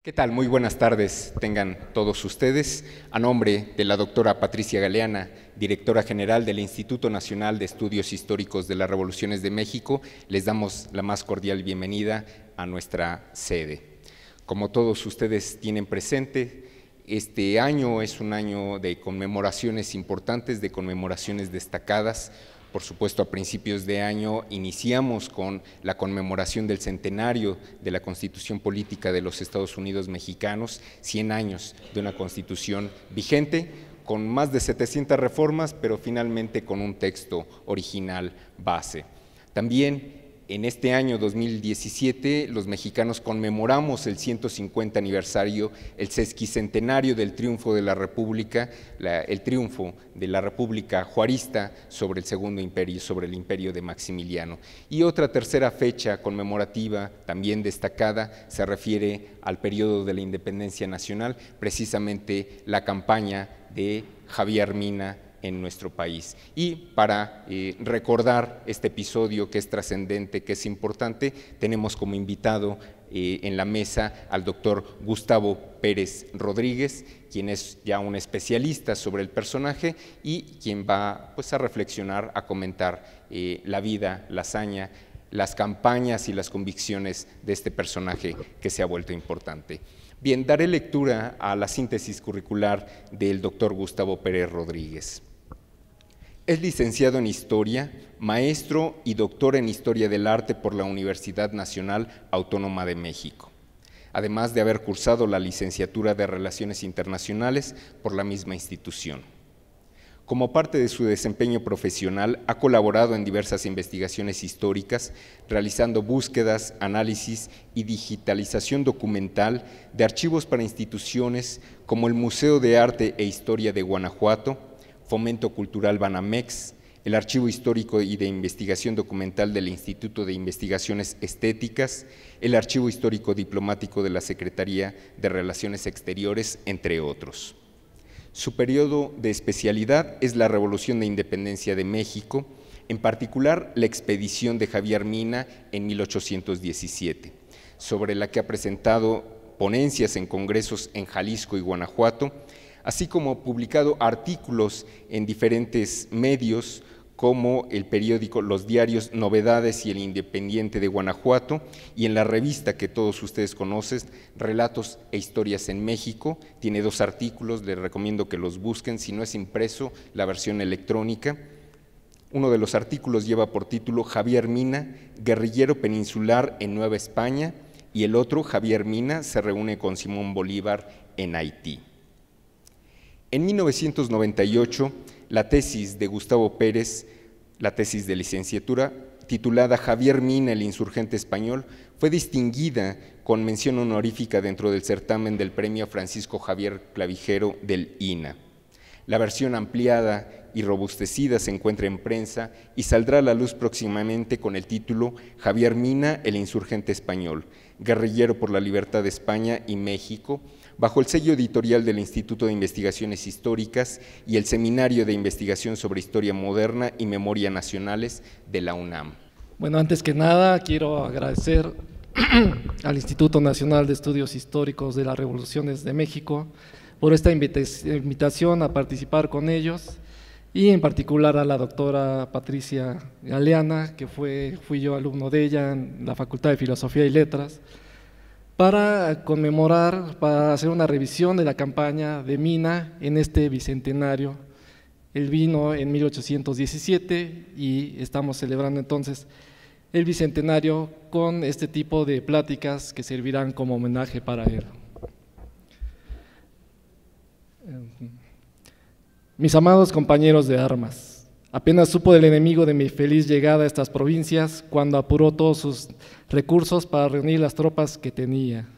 ¿Qué tal? Muy buenas tardes tengan todos ustedes. A nombre de la doctora Patricia Galeana, directora general del Instituto Nacional de Estudios Históricos de las Revoluciones de México, les damos la más cordial bienvenida a nuestra sede. Como todos ustedes tienen presente, este año es un año de conmemoraciones importantes, de conmemoraciones destacadas, por supuesto, a principios de año iniciamos con la conmemoración del centenario de la Constitución Política de los Estados Unidos Mexicanos, 100 años de una constitución vigente, con más de 700 reformas, pero finalmente con un texto original base. También en este año 2017 los mexicanos conmemoramos el 150 aniversario, el sesquicentenario del triunfo de la República, el triunfo de la República Juarista sobre el Segundo Imperio, sobre el Imperio de Maximiliano. Y otra tercera fecha conmemorativa, también destacada, se refiere al periodo de la independencia nacional, precisamente la campaña de Javier Mina en nuestro país. Y para eh, recordar este episodio que es trascendente, que es importante, tenemos como invitado eh, en la mesa al doctor Gustavo Pérez Rodríguez, quien es ya un especialista sobre el personaje y quien va pues, a reflexionar, a comentar eh, la vida, la hazaña, las campañas y las convicciones de este personaje que se ha vuelto importante. Bien, daré lectura a la síntesis curricular del doctor Gustavo Pérez Rodríguez. Es licenciado en Historia, maestro y doctor en Historia del Arte por la Universidad Nacional Autónoma de México, además de haber cursado la licenciatura de Relaciones Internacionales por la misma institución. Como parte de su desempeño profesional, ha colaborado en diversas investigaciones históricas, realizando búsquedas, análisis y digitalización documental de archivos para instituciones como el Museo de Arte e Historia de Guanajuato, Fomento Cultural Banamex, el Archivo Histórico y de Investigación Documental del Instituto de Investigaciones Estéticas, el Archivo Histórico Diplomático de la Secretaría de Relaciones Exteriores, entre otros. Su periodo de especialidad es la Revolución de Independencia de México, en particular la expedición de Javier Mina en 1817, sobre la que ha presentado ponencias en congresos en Jalisco y Guanajuato, así como publicado artículos en diferentes medios como el periódico Los Diarios Novedades y el Independiente de Guanajuato, y en la revista que todos ustedes conocen, Relatos e Historias en México. Tiene dos artículos, les recomiendo que los busquen, si no es impreso, la versión electrónica. Uno de los artículos lleva por título Javier Mina, guerrillero peninsular en Nueva España, y el otro, Javier Mina, se reúne con Simón Bolívar en Haití. En 1998, la tesis de Gustavo Pérez, la tesis de licenciatura, titulada Javier Mina, el insurgente español, fue distinguida con mención honorífica dentro del certamen del premio Francisco Javier Clavijero del INA. La versión ampliada y robustecida se encuentra en prensa y saldrá a la luz próximamente con el título Javier Mina, el insurgente español, guerrillero por la libertad de España y México, bajo el sello editorial del Instituto de Investigaciones Históricas y el Seminario de Investigación sobre Historia Moderna y Memoria Nacionales de la UNAM. Bueno, antes que nada quiero agradecer al Instituto Nacional de Estudios Históricos de las Revoluciones de México por esta invitación a participar con ellos y en particular a la doctora Patricia Galeana, que fue, fui yo alumno de ella en la Facultad de Filosofía y Letras, para conmemorar, para hacer una revisión de la campaña de Mina en este bicentenario. Él vino en 1817 y estamos celebrando entonces el bicentenario con este tipo de pláticas que servirán como homenaje para él. Mis amados compañeros de armas, Apenas supo del enemigo de mi feliz llegada a estas provincias cuando apuró todos sus recursos para reunir las tropas que tenía.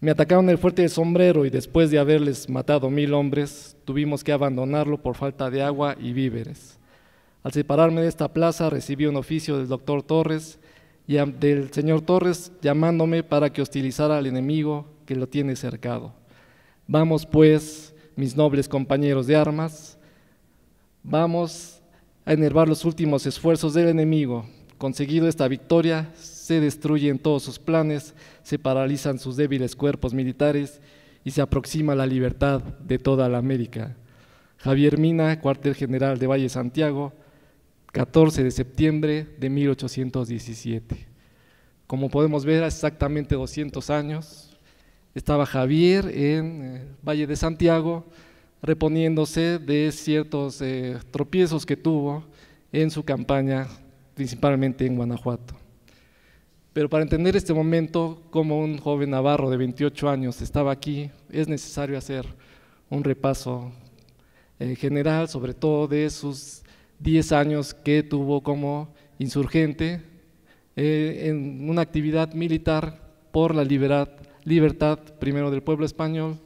Me atacaron el fuerte de sombrero y después de haberles matado mil hombres, tuvimos que abandonarlo por falta de agua y víveres. Al separarme de esta plaza recibí un oficio del doctor Torres y del señor Torres llamándome para que hostilizara al enemigo que lo tiene cercado. Vamos pues, mis nobles compañeros de armas, vamos a enervar los últimos esfuerzos del enemigo conseguido esta victoria, se destruyen todos sus planes, se paralizan sus débiles cuerpos militares y se aproxima la libertad de toda la América. Javier Mina, cuartel general de Valle Santiago, 14 de septiembre de 1817. Como podemos ver, hace exactamente 200 años estaba Javier en eh, Valle de Santiago reponiéndose de ciertos eh, tropiezos que tuvo en su campaña, principalmente en Guanajuato. Pero para entender este momento, como un joven navarro de 28 años estaba aquí, es necesario hacer un repaso eh, general, sobre todo de sus 10 años que tuvo como insurgente eh, en una actividad militar por la libertad, primero del pueblo español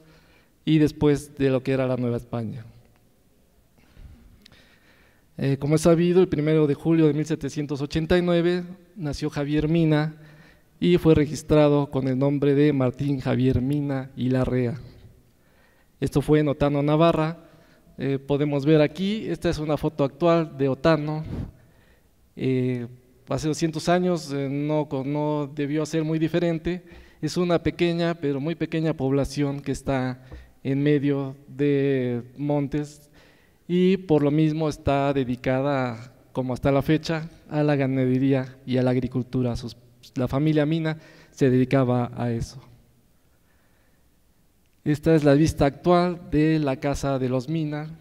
y después de lo que era la Nueva España. Eh, como es sabido, el primero de julio de 1789 nació Javier Mina y fue registrado con el nombre de Martín Javier Mina y Larrea. Esto fue en Otano, Navarra, eh, podemos ver aquí, esta es una foto actual de Otano. Eh, hace 200 años no, no debió ser muy diferente. Es una pequeña, pero muy pequeña población que está en medio de montes y por lo mismo está dedicada, como hasta la fecha, a la ganadería y a la agricultura. la familia Mina se dedicaba a eso. Esta es la vista actual de la casa de los Mina.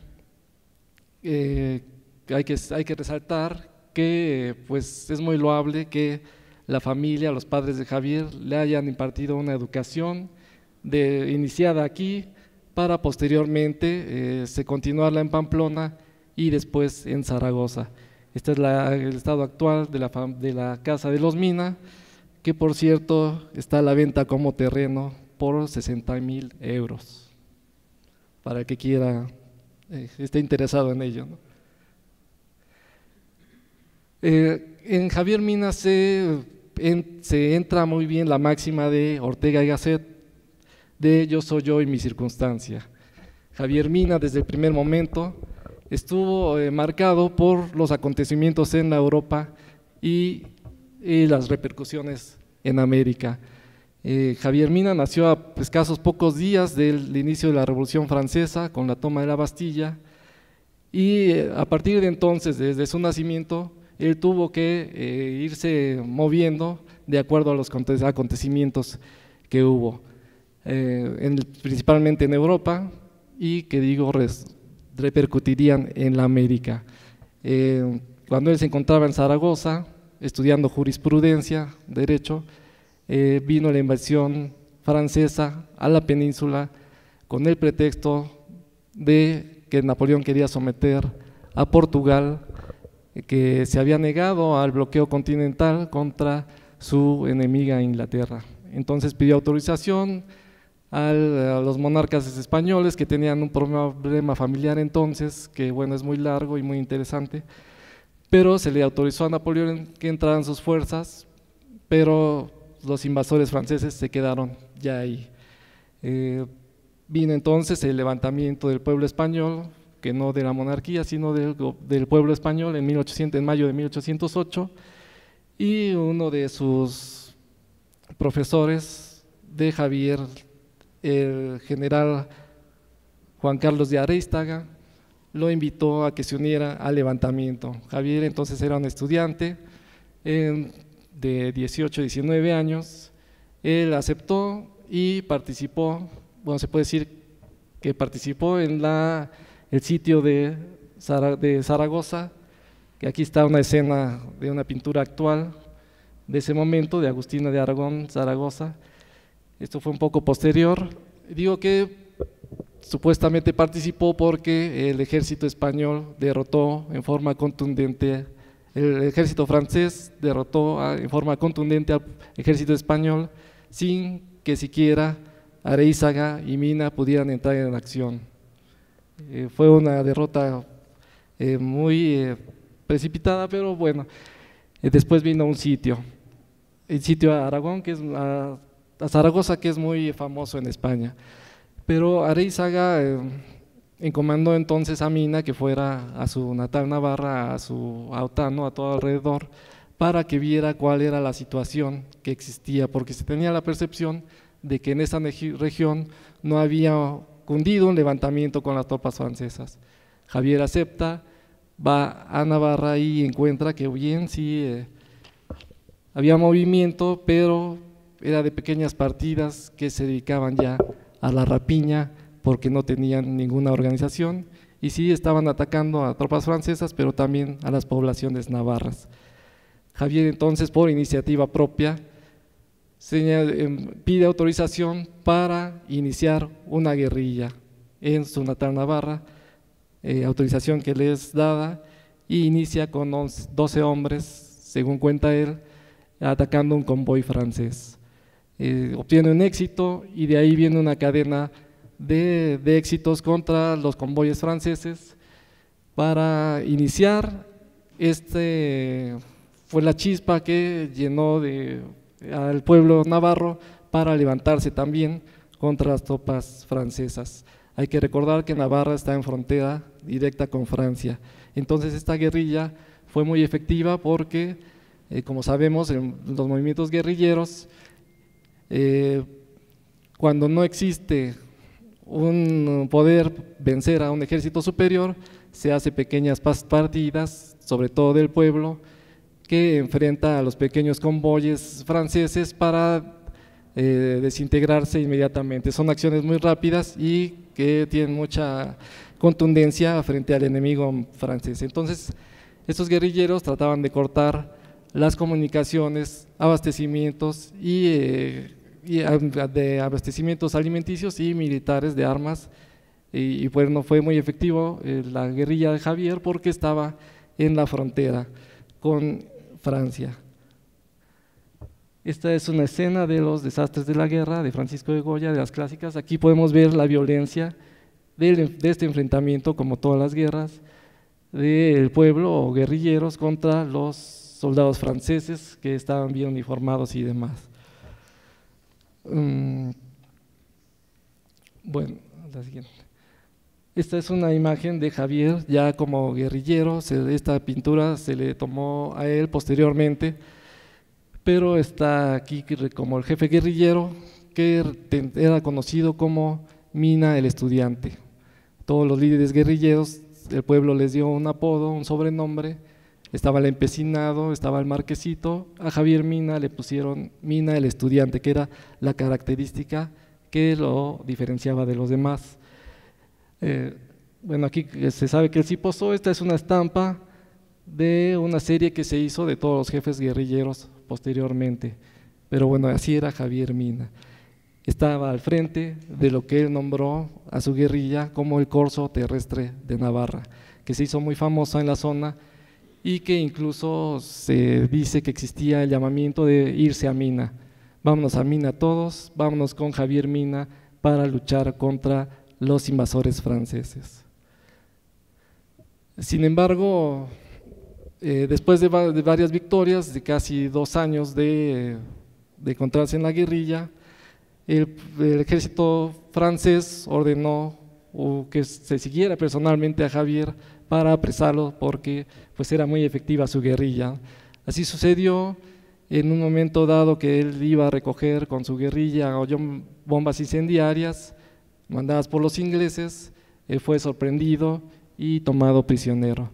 Eh, hay, que, hay que resaltar que pues, es muy loable que la familia, los padres de Javier, le hayan impartido una educación iniciada aquí para posteriormente eh, se continuarla en Pamplona y después en Zaragoza. Este es el estado actual de la, Casa de los Mina, que por cierto está a la venta como terreno por 60 mil euros, para el que quiera, eh, esté interesado en ello. Eh, en Javier Mina se entra muy bien la máxima de Ortega y Gasset, de yo soy yo y mi circunstancia. Javier Mina desde el primer momento estuvo eh, marcado por los acontecimientos en la Europa y, las repercusiones en América. Eh, Javier Mina nació a escasos pocos días del inicio de la Revolución Francesa con la toma de la Bastilla y eh, a partir de entonces, desde su nacimiento, él tuvo que irse moviendo de acuerdo a los acontecimientos que hubo, principalmente en Europa y que digo repercutirían en la América. cuando él se encontraba en Zaragoza, estudiando jurisprudencia, derecho, eh, vino la invasión francesa a la península con el pretexto de que Napoleón quería someter a Portugal, que se había negado al bloqueo continental contra su enemiga Inglaterra. Entonces pidió autorización a los monarcas españoles que tenían un problema familiar entonces, que bueno, es muy largo y muy interesante, pero se le autorizó a Napoleón que entraran sus fuerzas, pero los invasores franceses se quedaron ya ahí. Eh, vino entonces el levantamiento del pueblo español, que no de la monarquía, sino del, pueblo español en, 1800, en mayo de 1808, y uno de sus profesores de Javier, el general Juan Carlos de Areistaga, lo invitó a que se uniera al levantamiento. Javier entonces era un estudiante, de 18, 19 años, él aceptó y participó, bueno, se puede decir que participó en la, el sitio de, de Zaragoza, que aquí está una escena de una pintura actual de ese momento, de Agustina de Aragón, Zaragoza. Esto fue un poco posterior. Digo que supuestamente participó porque el ejército español derrotó en forma contundente el ejército francés derrotó en forma contundente al ejército español sin que siquiera Areizaga y Mina pudieran entrar en acción. Eh, fue una derrota eh, muy eh, precipitada, pero bueno, después vino un sitio, el sitio a Aragón, que es a, a Zaragoza, que es muy famoso en España. Pero Areizaga encomendó entonces a Mina que fuera a su natal Navarra, a su Autano, a todo alrededor, para que viera cuál era la situación que existía, porque se tenía la percepción de que en esa región no había cundido un levantamiento con las tropas francesas. Javier acepta, va a Navarra y encuentra que bien, sí, eh, había movimiento, pero era de pequeñas partidas que se dedicaban ya a la rapiña porque no tenían ninguna organización y sí estaban atacando a tropas francesas, pero también a las poblaciones navarras. Javier entonces, por iniciativa propia, em, pide autorización para iniciar una guerrilla en su natal Navarra, eh, autorización que le es dada, y inicia con 12 hombres, según cuenta él, atacando un convoy francés. Obtiene un éxito y de ahí viene una cadena de, éxitos contra los convoyes franceses para iniciar este fue la chispa que llenó de, al pueblo navarro para levantarse también contra las tropas francesas. Hay que recordar que Navarra está en frontera directa con Francia. Entonces esta guerrilla fue muy efectiva porque, eh, como sabemos, en los movimientos guerrilleros, eh, cuando no existe un poder vencer a un ejército superior, se hace pequeñas partidas, sobre todo del pueblo, que enfrenta a los pequeños convoyes franceses para eh, desintegrarse inmediatamente. Son acciones muy rápidas y que tienen mucha contundencia frente al enemigo francés. Entonces, estos guerrilleros trataban de cortar las comunicaciones, abastecimientos y, eh, de abastecimientos alimenticios y militares de armas y, pues no fue muy efectivo eh, la guerrilla de Javier porque estaba en la frontera con Francia. Esta es una escena de los desastres de la guerra de Francisco de Goya, de las clásicas. Aquí podemos ver la violencia de, este enfrentamiento, como todas las guerras, del pueblo o guerrilleros contra los soldados franceses que estaban bien uniformados y demás. Mm, bueno, la siguiente. Esta es una imagen de Javier ya como guerrillero, esta pintura se le tomó a él posteriormente, pero está aquí como el jefe guerrillero que era conocido como Mina el estudiante. Todos los líderes guerrilleros del pueblo les dio un apodo, un sobrenombre, estaba el empecinado, estaba el marquesito, a Javier Mina le pusieron Mina el estudiante, que era la característica que lo diferenciaba de los demás. Eh, bueno, aquí se sabe que el sí posó, esta es una estampa de una serie que se hizo de todos los jefes guerrilleros posteriormente. Pero bueno, así era Javier Mina. Estaba al frente de lo que él nombró a su guerrilla como el Corso Terrestre de Navarra, que se hizo muy famosa en la zona y que incluso se dice que existía el llamamiento de irse a Mina. Vámonos a Mina todos, vámonos con Javier Mina para luchar contra los invasores franceses. Sin embargo, eh, después de, varias victorias, de casi dos años de, encontrarse en la guerrilla, el, ejército francés ordenó que se siguiera personalmente a Javier para apresarlo porque pues era muy efectiva su guerrilla. Así sucedió en un momento dado que él iba a recoger con su guerrilla bombas incendiarias mandadas por los ingleses, fue sorprendido y tomado prisionero.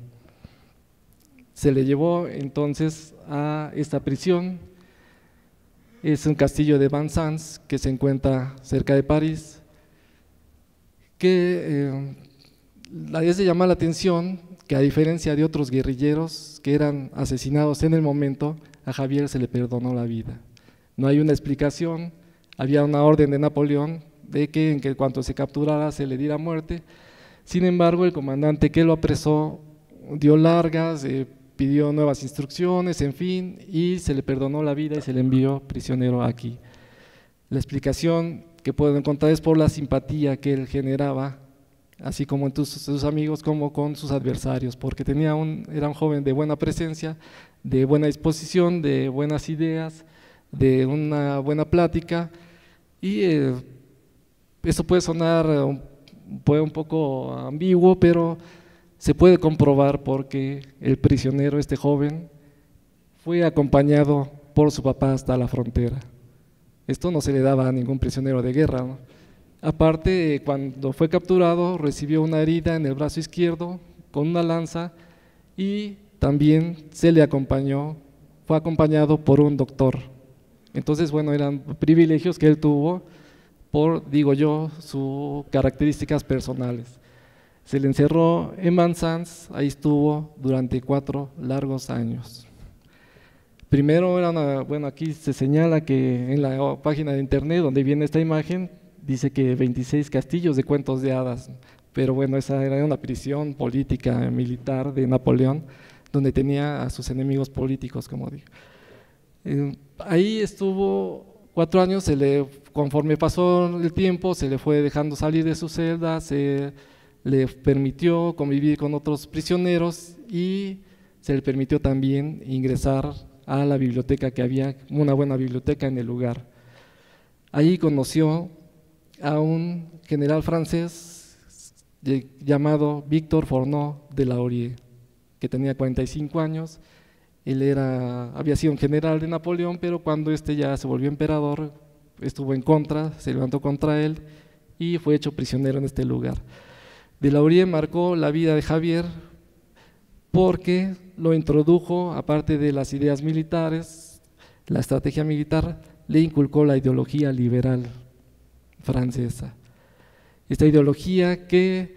Se le llevó entonces a esta prisión, es un castillo de Vincennes que se encuentra cerca de París, que eh, es de llamar la atención que a diferencia de otros guerrilleros que eran asesinados en el momento, a Javier se le perdonó la vida. No hay una explicación, había una orden de Napoleón de que en que cuanto se capturara se le diera muerte. Sin embargo, el comandante que lo apresó dio largas, eh, pidió nuevas instrucciones, en fin, y se le perdonó la vida y se le envió prisionero aquí. La explicación que puedo encontrar es por la simpatía que él generaba, así como en sus amigos como con sus adversarios, porque tenía un, era un joven de buena presencia, de buena disposición, de buenas ideas, de una buena plática, y eh, eso puede sonar eh, puede un poco ambiguo, pero se puede comprobar porque el prisionero, este joven, fue acompañado por su papá hasta la frontera. Esto no se le daba a ningún prisionero de guerra. Aparte, cuando fue capturado, recibió una herida en el brazo izquierdo con una lanza y también se le acompañó, fue acompañado por un doctor. Entonces, bueno, eran privilegios que él tuvo por, digo yo, sus características personales. Se le encerró en Mansans, ahí estuvo durante cuatro largos años. Primero era una, bueno, aquí se señala que en la página de internet donde viene esta imagen, dice que 26 castillos de cuentos de hadas, pero bueno, esa era una prisión política militar de Napoleón, donde tenía a sus enemigos políticos, como digo. Eh, ahí estuvo cuatro años, se le, conforme pasó el tiempo, se le fue dejando salir de su celda, se le permitió convivir con otros prisioneros y se le permitió también ingresar a la biblioteca que había, una buena biblioteca en el lugar. Ahí conoció a un general francés llamado Víctor Fourneau de la Laurier, que tenía 45 años. Él era, había sido un general de Napoleón, pero cuando este ya se volvió emperador, estuvo en contra, se levantó contra él y fue hecho prisionero en este lugar. De Laurier marcó la vida de Javier porque lo introdujo, aparte de las ideas militares, la estrategia militar, le inculcó la ideología liberal francesa. Esta ideología que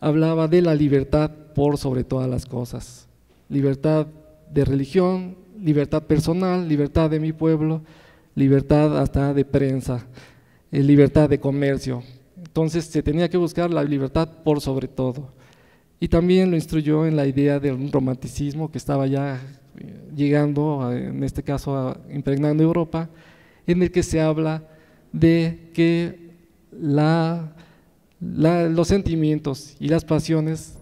hablaba de la libertad por sobre todas las cosas. Libertad de religión, libertad personal, libertad de mi pueblo, libertad hasta de prensa, eh, libertad de comercio, entonces se tenía que buscar la libertad por sobre todo. Y también lo instruyó en la idea de un romanticismo que estaba ya eh, llegando, en este caso impregnando Europa, en el que se habla de que los sentimientos y las pasiones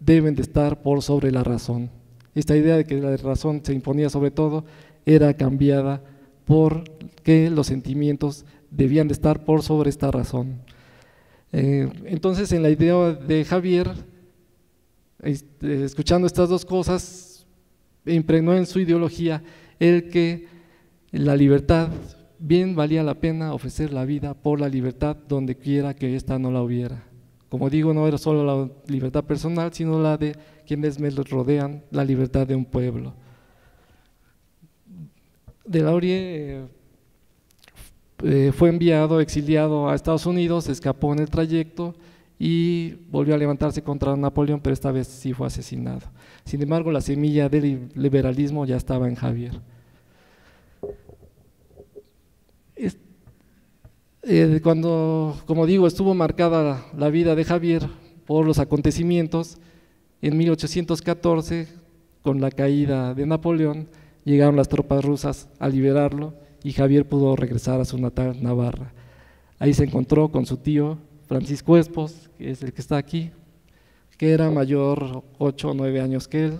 deben de estar por sobre la razón. Esta idea de que la razón se imponía sobre todo era cambiada por que los sentimientos debían de estar por sobre esta razón. Eh, entonces, en la idea de Javier, este, escuchando estas dos cosas, impregnó en su ideología el que la libertad, bien valía la pena ofrecer la vida por la libertad donde quiera que ésta no la hubiera. Como digo, no era solo la libertad personal, sino la de quienes me rodean, la libertad de un pueblo. De Laurie eh, fue enviado, exiliado a Estados Unidos, escapó en el trayecto y volvió a levantarse contra Napoleón, pero esta vez sí fue asesinado. Sin embargo, la semilla del liberalismo ya estaba en Javier. Eh, cuando, como digo, estuvo marcada la vida de Javier por los acontecimientos, en 1814, con la caída de Napoleón, llegaron las tropas rusas a liberarlo y Javier pudo regresar a su natal Navarra. Ahí se encontró con su tío Francisco Espos, que es el que está aquí, que era mayor ocho o nueve años que él,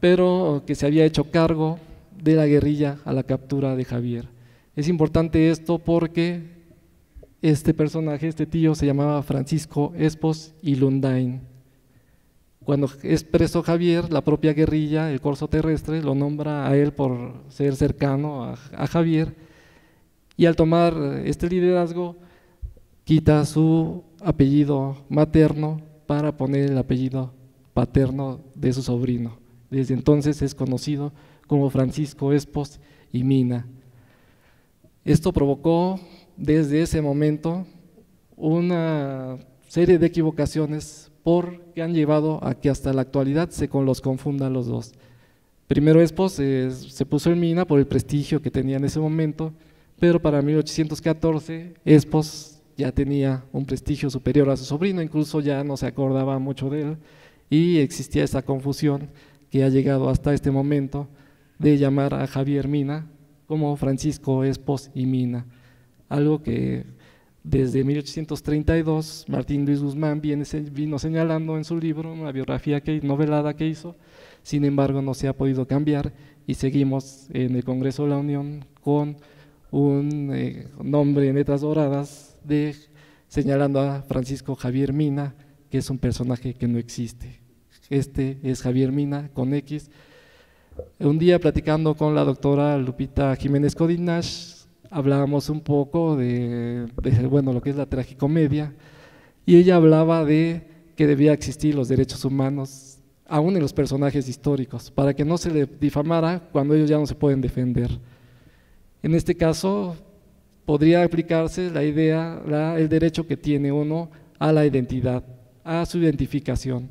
pero que se había hecho cargo de la guerrilla a la captura de Javier. Es importante esto porque este personaje, este tío, se llamaba Francisco Espos y Lundain. Cuando es preso Javier, la propia guerrilla, el corso terrestre, lo nombra a él por ser cercano a, Javier y al tomar este liderazgo quita su apellido materno para poner el apellido paterno de su sobrino. Desde entonces es conocido como Francisco Espos y Mina. Esto provocó desde ese momento una serie de equivocaciones porque han llevado a que hasta la actualidad se los confundan los dos. Primero Espos se puso en mina por el prestigio que tenía en ese momento, pero para 1814 Espos ya tenía un prestigio superior a su sobrino, incluso ya no se acordaba mucho de él y existía esa confusión que ha llegado hasta este momento de llamar a Javier Mina como Francisco Espos y Mina, algo que desde 1832, Martín Luis Guzmán viene, vino señalando en su libro, una biografía que, novelada que hizo, sin embargo no se ha podido cambiar y seguimos en el Congreso de la Unión con un eh, nombre en letras doradas de, señalando a Francisco Javier Mina, que es un personaje que no existe. Este es Javier Mina con X, Un día platicando con la doctora Lupita Jiménez Codinash, hablábamos un poco de, bueno, lo que es la tragicomedia, y ella hablaba de que debía existir los derechos humanos, aún en los personajes históricos, para que no se le difamara cuando ellos ya no se pueden defender. En este caso, podría aplicarse la idea, el derecho que tiene uno a la identidad, a su identificación,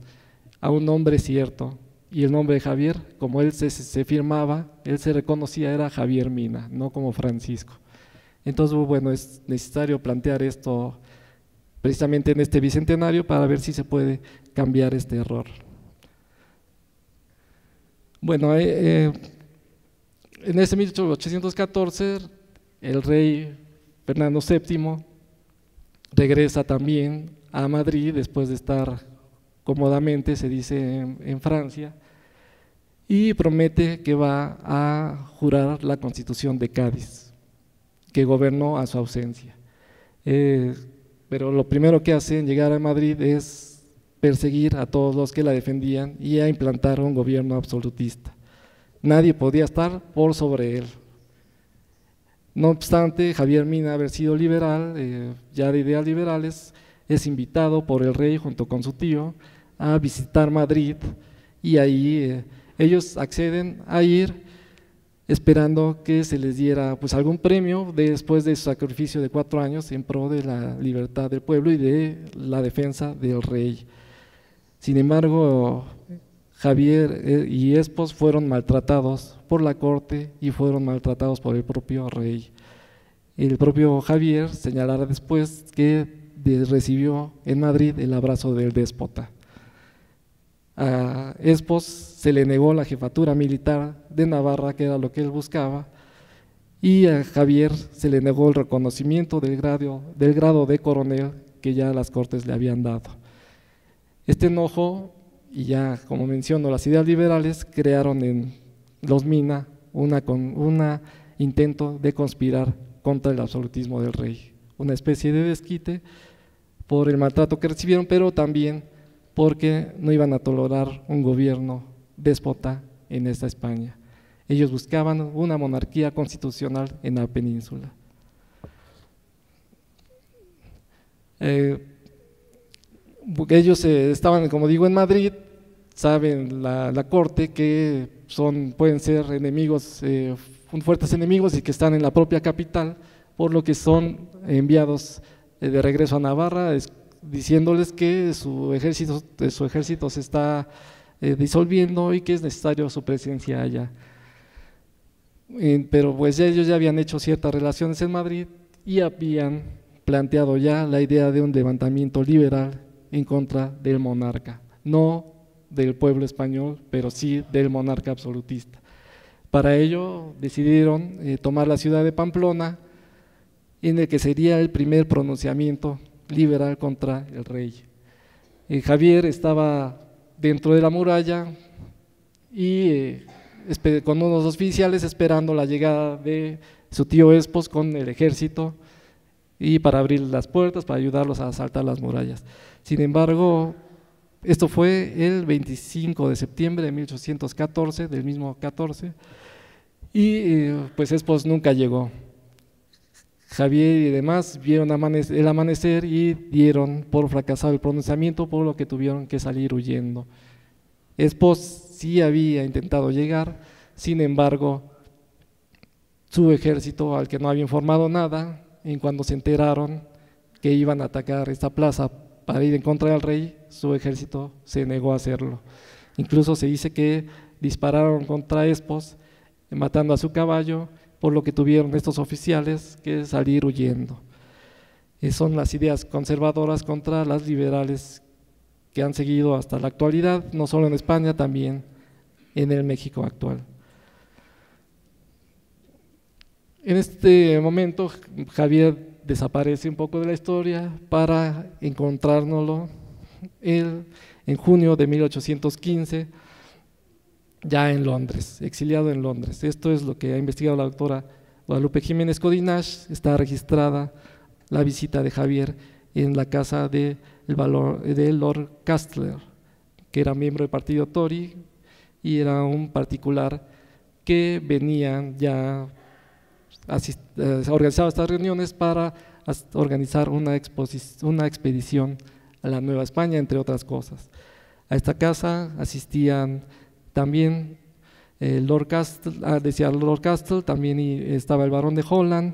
a un nombre cierto. Y el nombre de Javier, como él se, se firmaba, él se reconocía, era Javier Mina, no como Francisco. Entonces, bueno, es necesario plantear esto precisamente en este bicentenario para ver si se puede cambiar este error. Bueno, eh, eh, en ese 1814 el rey Fernando VII regresa también a Madrid después de estar cómodamente, se dice, en, Francia, y promete que va a jurar la constitución de Cádiz, que gobernó a su ausencia. Eh, pero lo primero que hace en llegar a Madrid es perseguir a todos los que la defendían y a implantar un gobierno absolutista. Nadie podía estar por sobre él. No obstante, Javier Mina, haber sido liberal, eh, ya de ideas liberales, es invitado por el rey junto con su tío a visitar Madrid y ahí eh, ellos acceden a ir esperando que se les diera pues algún premio después de su sacrificio de cuatro años en pro de la libertad del pueblo y de la defensa del rey. Sin embargo, Javier eh, y Espos fueron maltratados por la corte y fueron maltratados por el propio rey. El propio Javier señalará después que recibió en Madrid el abrazo del déspota. A Espos se le negó la jefatura militar de Navarra, que era lo que él buscaba, y a Javier se le negó el reconocimiento del grado, del grado de coronel que ya las cortes le habían dado. Este enojo y ya como menciono, las ideas liberales crearon en los Mina una, una intento de conspirar contra el absolutismo del rey, una especie de desquite por el maltrato que recibieron, pero también porque no iban a tolerar un gobierno déspota en esta España. Ellos buscaban una monarquía constitucional en la península. Eh, ellos eh, estaban, como digo, en Madrid, saben la, corte que son, pueden ser enemigos, eh, fuertes enemigos y que están en la propia capital, por lo que son enviados eh, de regreso a Navarra, diciéndoles que su ejército, su ejército se está disolviendo y que es necesario su presencia allá. pero pues ellos ya habían hecho ciertas relaciones en Madrid y habían planteado ya la idea de un levantamiento liberal en contra del monarca, no del pueblo español, pero sí del monarca absolutista. Para ello decidieron eh, tomar la ciudad de Pamplona, en el que sería el primer pronunciamiento liberal contra el rey. Eh, Javier estaba dentro de la muralla y eh, con unos oficiales esperando la llegada de su tío Espos con el ejército y para abrir las puertas, para ayudarlos a asaltar las murallas. Sin embargo, esto fue el 25 de septiembre de 1814, del mismo 14, y eh, pues Espos nunca llegó. Javier y demás vieron el amanecer y dieron por fracasado el pronunciamiento, por lo que tuvieron que salir huyendo. Espos sí había intentado llegar, sin embargo, su ejército, al que no había informado nada, en cuando se enteraron que iban a atacar esta plaza para ir en contra del rey, su ejército se negó a hacerlo. Incluso se dice que dispararon contra Espos, matando a su caballo, por lo que tuvieron estos oficiales que salir huyendo. Y son las ideas conservadoras contra las liberales que han seguido hasta la actualidad, no solo en España, también en el México actual. En este momento, Javier desaparece un poco de la historia para encontrárnoslo en junio de 1815 ya en Londres, exiliado en Londres. Esto es lo que ha investigado la doctora Guadalupe Jiménez Codinash. Está registrada la visita de Javier en la casa de, de Lord Castler, que era miembro del partido Tory y era un particular que venían ya eh, organizaba estas reuniones para organizar una, una expedición a la Nueva España, entre otras cosas. A esta casa asistían también eh, Lord Castle, ah, decía Lord Castle, también estaba el barón de Holland,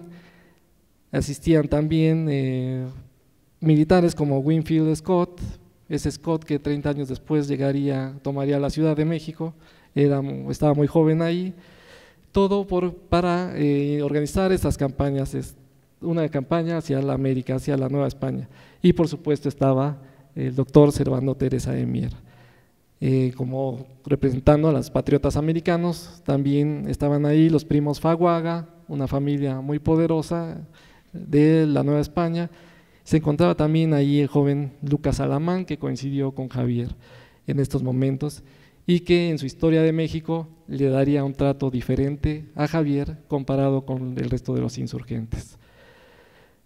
asistían también eh, militares como Winfield Scott, ese Scott que 30 años después llegaría, tomaría la Ciudad de México, estaba muy joven ahí, todo por, para eh, organizar estas campañas, una campaña hacia la América, hacia la Nueva España. Y por supuesto estaba el doctor Servando Teresa de Mier. Eh, como representando a los patriotas americanos, también estaban ahí los primos Faguaga, una familia muy poderosa de la Nueva España. Se encontraba también ahí el joven Lucas Alamán, que coincidió con Javier en estos momentos y que en su historia de México le daría un trato diferente a Javier comparado con el resto de los insurgentes.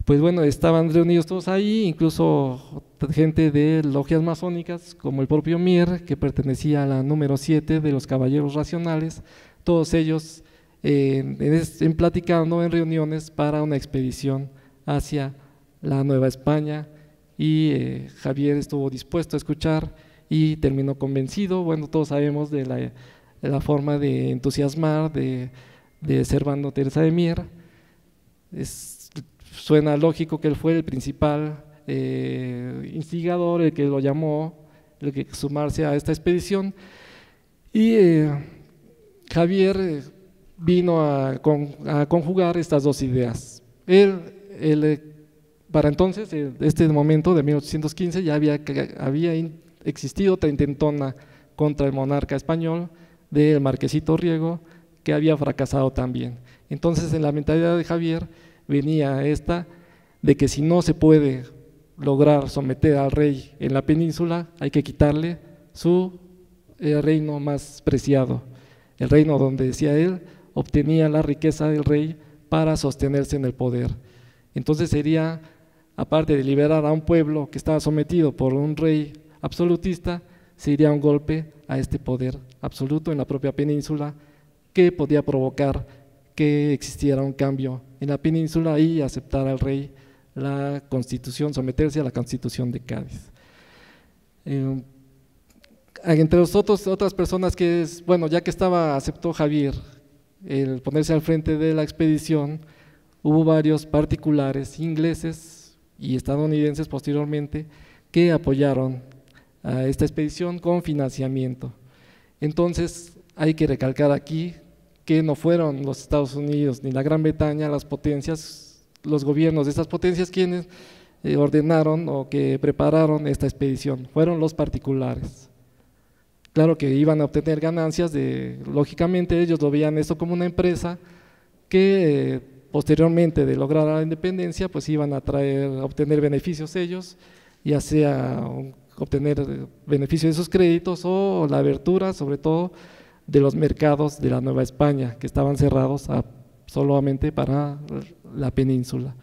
Pues bueno, estaban reunidos todos ahí, incluso gente de logias masónicas, como el propio Mier, que pertenecía a la número 7 de los Caballeros Racionales, todos ellos en, platicando en reuniones para una expedición hacia la Nueva España y eh, Javier estuvo dispuesto a escuchar y terminó convencido. Bueno, todos sabemos de la, forma de entusiasmar de, de Servando Teresa de Mier. Suena lógico que él fue el principal eh, instigador, el que lo llamó, el que sumarse a esta expedición. Y eh, Javier eh, vino a, conjugar estas dos ideas. Él, para entonces, este momento de 1815, ya había, existido otra intentona contra el monarca español del marquesito Riego, que había fracasado también. Entonces, en la mentalidad de Javier venía esta de que si no se puede lograr someter al rey en la península, hay que quitarle su eh, reino más preciado, el reino donde, decía él, obtenía la riqueza del rey para sostenerse en el poder. Entonces sería, aparte de liberar a un pueblo que estaba sometido por un rey absolutista, se iría un golpe a este poder absoluto en la propia península que podía provocar que existiera un cambio en la península y aceptar al rey la constitución, someterse a la constitución de Cádiz. Eh, entre los otras personas que es, bueno, ya que estaba, aceptó Javier el ponerse al frente de la expedición, hubo varios particulares ingleses y estadounidenses posteriormente que apoyaron a esta expedición con financiamiento. Entonces hay que recalcar aquí que no fueron los Estados Unidos ni la Gran Bretaña las potencias, los gobiernos de estas potencias quienes eh, ordenaron o que prepararon esta expedición, fueron los particulares. Claro que iban a obtener ganancias, de, lógicamente ellos lo veían esto como una empresa que eh, posteriormente de lograr la independencia pues iban a traer, a obtener beneficios ellos, ya sea obtener beneficio de esos créditos o la abertura, sobre todo, de los mercados de la Nueva España, que estaban cerrados solamente para la península.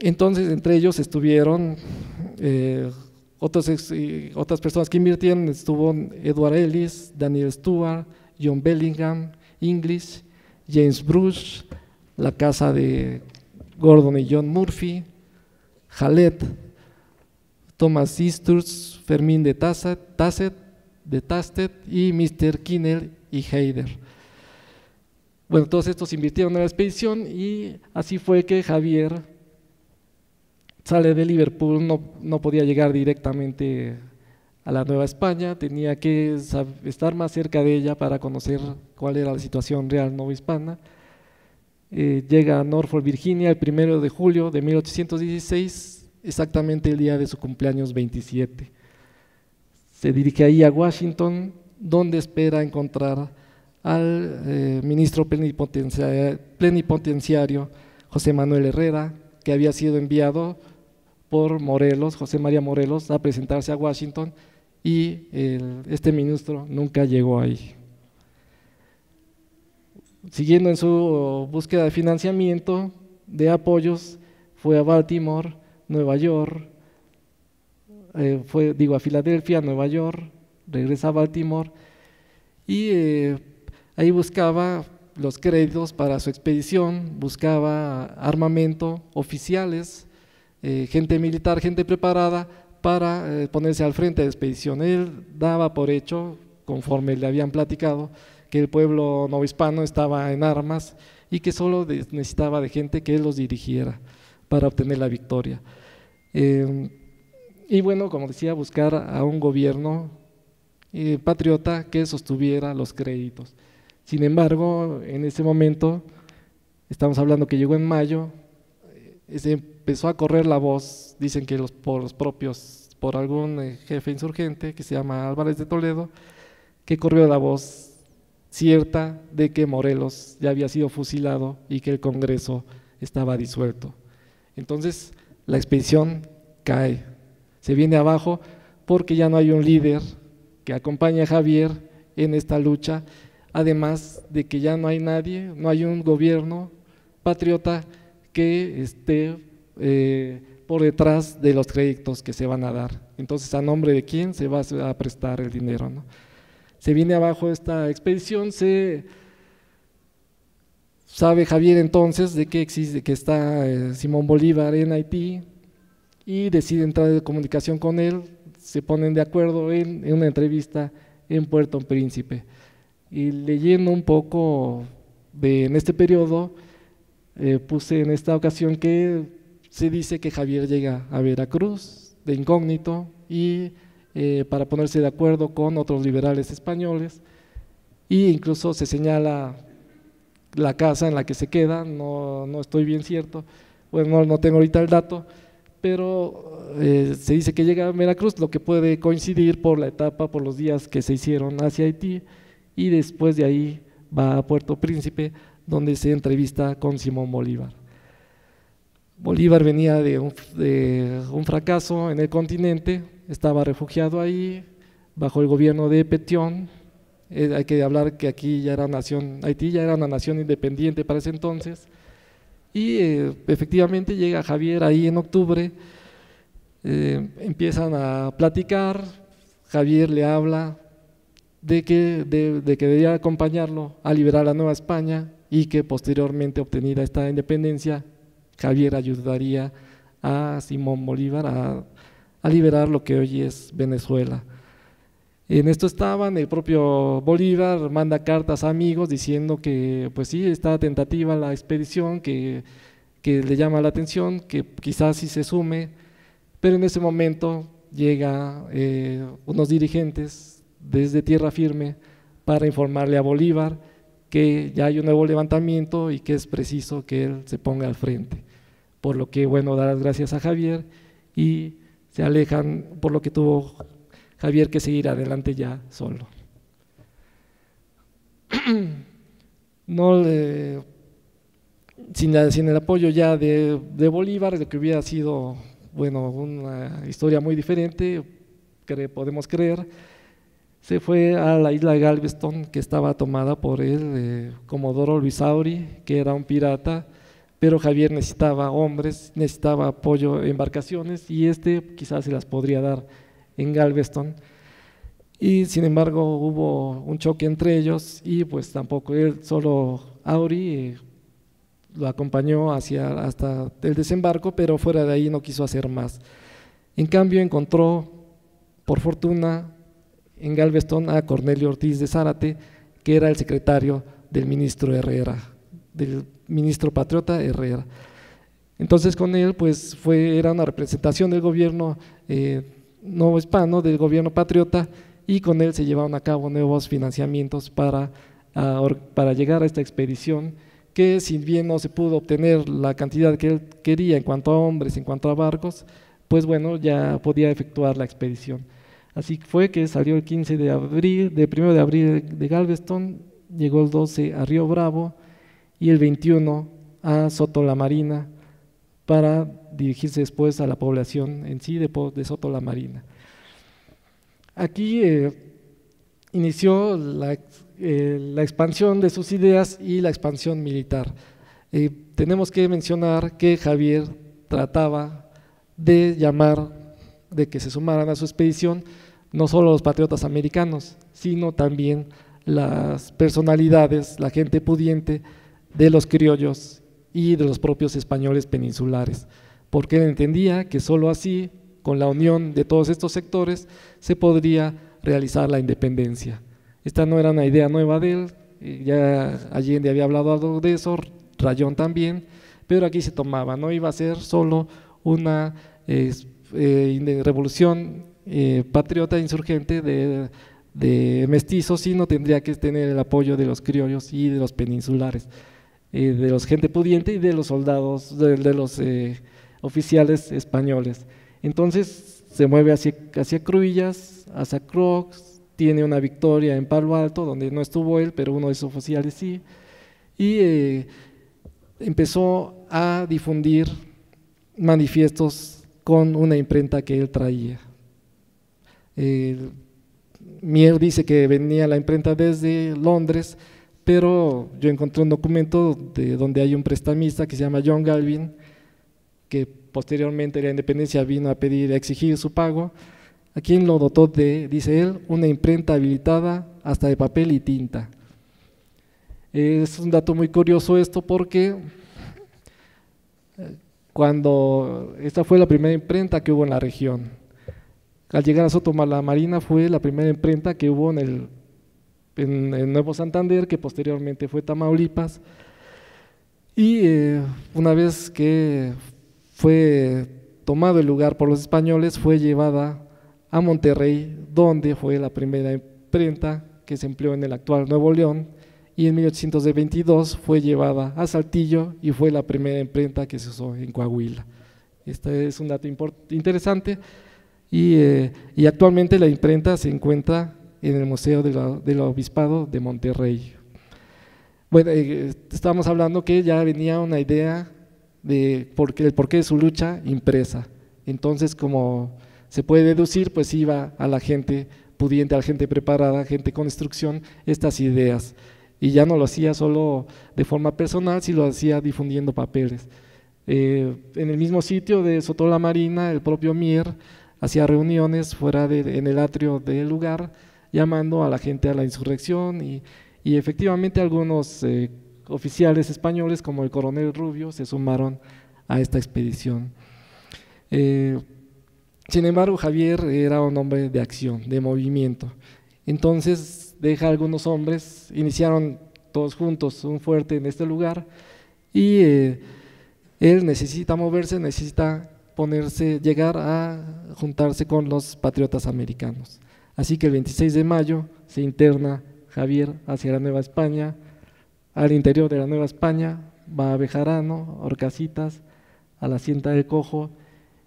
Entonces, entre ellos estuvieron eh, otras personas que invirtieron, estuvo Edward Ellis, Daniel Stewart, John Bellingham, English, James Bruce, la casa de Gordon y John Murphy, Halet, Thomas Easters, Fermín de Tasset, de Tastet y Mr. Kinnell y Heider. Bueno, todos estos invirtieron en la expedición y así fue que Javier sale de Liverpool, no, no podía llegar directamente a la Nueva España, tenía que estar más cerca de ella para conocer cuál era la situación real novohispana. Eh, llega a Norfolk, Virginia, el primero de julio de 1816 exactamente el día de su cumpleaños 27. Se dirige ahí a Washington, donde espera encontrar al eh, ministro plenipotenciario, José Manuel Herrera, que había sido enviado por Morelos, José María Morelos, a presentarse a Washington y este ministro nunca llegó ahí. Siguiendo en su búsqueda de financiamiento, de apoyos, fue a Baltimore Nueva York, eh, fue, digo, a Filadelfia, Nueva York, regresa a Baltimore y eh, Ahí buscaba los créditos para su expedición, buscaba armamento, oficiales, eh, gente militar, gente preparada para eh, ponerse al frente de la expedición. Él daba por hecho, conforme le habían platicado, que el pueblo novohispano estaba en armas y que solo necesitaba de gente que él los dirigiera para obtener la victoria. Em, y bueno, como decía, buscar a un gobierno eh, patriota que sostuviera los créditos. Sin embargo, en ese momento, estamos hablando que llegó en mayo, eh, se empezó a correr la voz, dicen que los, por los propios, por algún eh, jefe insurgente que se llama Álvarez de Toledo, que corrió la voz cierta de que Morelos ya había sido fusilado y que el Congreso estaba disuelto. Entonces, la expedición cae, se viene abajo porque ya no hay un líder que acompañe a Javier en esta lucha además de que ya no hay nadie, no hay un gobierno patriota que esté eh, por detrás de los créditos que se van a dar. Entonces, ¿a nombre de quién se va a prestar el dinero? Se viene abajo esta expedición, se sabe Javier entonces de que existe, que está eh, Simón Bolívar en Haití y decide entrar en comunicación con él, se ponen de acuerdo en, en una entrevista en Puerto Príncipe. Y leyendo un poco de, en este periodo, eh, puse en esta ocasión que se dice que Javier llega a Veracruz de incógnito y eh, para ponerse de acuerdo con otros liberales españoles e incluso se señala la casa en la que se queda, no, no estoy bien cierto, bueno, no, tengo ahorita el dato, pero eh, se dice que llega a Veracruz, lo que puede coincidir por la etapa, por los días que se hicieron hacia Haití, y después de ahí va a Puerto Príncipe, donde se entrevista con Simón Bolívar. Bolívar venía de un, fracaso en el continente, estaba refugiado ahí bajo el gobierno de Petión. Eh, hay que hablar que aquí ya era nación, Haití ya era una nación independiente para ese entonces. Y eh, efectivamente llega Javier ahí en octubre, eh, empiezan a platicar, Javier le habla de que, de, que debía acompañarlo a liberar la Nueva España y que posteriormente obtenida esta independencia, Javier ayudaría a Simón Bolívar a, liberar lo que hoy es Venezuela. En esto estaban, el propio Bolívar manda cartas a amigos diciendo que pues sí, está tentativa la expedición, que, le llama la atención, que quizás sí se sume, pero en ese momento llega eh, unos dirigentes desde tierra firme para informarle a Bolívar que ya hay un nuevo levantamiento y que es preciso que él se ponga al frente. Por lo que, bueno, dar las gracias a Javier y se alejan, por lo que tuvo Javier que seguir adelante ya solo. No sin, sin, el apoyo ya de, Bolívar, de que hubiera sido, bueno, una historia muy diferente, podemos creer, se fue a la isla Galveston, que estaba tomada por el eh, Comodoro Luisauri, que era un pirata, pero Javier necesitaba hombres, necesitaba apoyo, embarcaciones, y este quizás se las podría dar en Galveston. Y sin embargo hubo un choque entre ellos y pues tampoco él, solo Auri eh, lo acompañó hacia, hasta el desembarco, pero fuera de ahí no quiso hacer más. En cambio encontró, por fortuna, en Galveston a Cornelio Ortiz de Zárate, que era el secretario del ministro Herrera, del ministro patriota Herrera. Entonces con él pues fue, era una representación del gobierno eh, nuevo hispano, del gobierno patriota, y con él se llevaron a cabo nuevos financiamientos para, para llegar a esta expedición, que si bien no se pudo obtener la cantidad que él quería en cuanto a hombres, en cuanto a barcos, pues bueno, ya podía efectuar la expedición. Así fue que salió el 15 de abril, de 1 de abril de Galveston, llegó el 12 a Río Bravo y el 21 a Soto la Marina para dirigirse después a la población en sí de, Soto la Marina. Aquí eh, inició eh, la, expansión de sus ideas y la expansión militar. Eh, tenemos que mencionar que Javier trataba de llamar, de que se sumaran a su expedición no solo los patriotas americanos, sino también las personalidades, la gente pudiente de los criollos y de los propios españoles peninsulares, porque él entendía que sólo así, con la unión de todos estos sectores, se podría realizar la independencia. Esta no era una idea nueva de él, ya Allende había hablado de eso, Rayón también, pero aquí se tomaba, no iba a ser solo una eh, revolución eh, patriota insurgente de, mestizos, sino tendría que tener el apoyo de los criollos y de los peninsulares, eh, de los gente pudiente y de los soldados, de, los oficiales españoles. Entonces se mueve hacia, hacia Cruillas, hacia Crocs, tiene una victoria en Palo Alto, donde no estuvo él, pero uno de sus oficiales sí, y empezó a difundir manifiestos con una imprenta que él traía. Mier dice que venía la imprenta desde Londres, pero yo encontré un documento de donde hay un prestamista que se llama John Galvin, que posteriormente la independencia vino a pedir, a exigir su pago, a quien lo dotó de, dice él, una imprenta habilitada hasta de papel y tinta. Es un dato muy curioso esto porque cuando esta fue la primera imprenta que hubo en la región. Al llegar a Soto la Marina fue la primera imprenta que hubo en el, en, Nuevo Santander, que posteriormente fue Tamaulipas. Y eh, una vez que fue tomado el lugar por los españoles, fue llevada a Monterrey, donde fue la primera imprenta que se empleó en el actual Nuevo León, y en 1822 fue llevada a Saltillo y fue la primera imprenta que se usó en Coahuila. Este es un dato interesante eh, y, actualmente la imprenta se encuentra en el Museo del Obispado de Monterrey. Bueno, eh, estábamos hablando que ya venía una idea de por qué, el porqué de su lucha impresa. Entonces, como se puede deducir, pues iba a la gente pudiente, a la gente preparada, gente con instrucción, estas ideas y ya no lo hacía solo de forma personal, sino lo hacía difundiendo papeles. Eh, en el mismo sitio de Sotola Marina, el propio Mier hacía reuniones fuera de, en el atrio del lugar, llamando a la gente a la insurrección y, y efectivamente algunos eh, oficiales españoles como el coronel Rubio se sumaron a esta expedición. Eh, sin embargo, Javier era un hombre de acción, de movimiento. Entonces, deja algunos hombres, iniciaron todos juntos un fuerte en este lugar y eh, él necesita moverse, necesita ponerse, llegar a juntarse con los patriotas americanos. Así que el 26 de mayo se interna Javier hacia la Nueva España, al interior de la Nueva España, va a Bejarano, Orcasitas, a la Hacienda del Cojo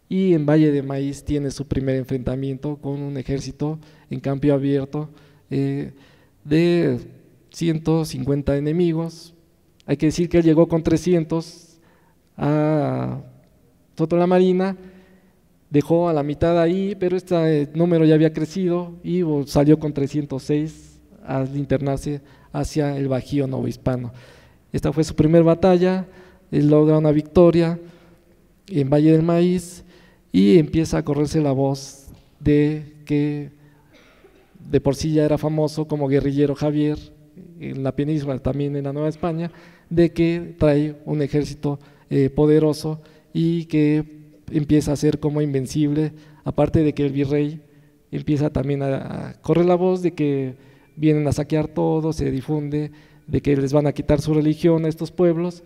y en Valle de Maíz tiene su primer enfrentamiento con un ejército en campo abierto eh, de 150 enemigos. Hay que decir que él llegó con 300 a Soto la Marina, dejó a la mitad ahí, pero este número ya había crecido y salió con 306 al internarse hacia el Bajío Novohispano. Esta fue su primera batalla, él logra una victoria en Valle del Maíz y empieza a correrse la voz de que de por sí ya era famoso como guerrillero Javier en la península, también en la Nueva España, de que trae un ejército eh, poderoso y que empieza a ser como invencible, aparte de que el virrey empieza también a, correr la voz de que vienen a saquear todo, se difunde, de que les van a quitar su religión a estos pueblos,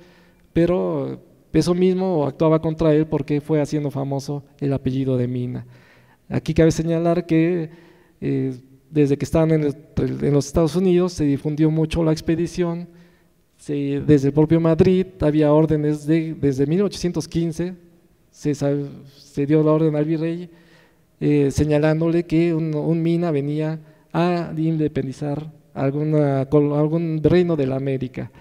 pero eso mismo actuaba contra él porque fue haciendo famoso el apellido de Mina. Aquí cabe señalar que eh, desde que estaban en, los Estados Unidos se difundió mucho la expedición, desde el propio Madrid había órdenes de, desde 1815, se, dio la orden al virrey eh, señalándole que un, mina venía a independizar alguna, algún reino de la América.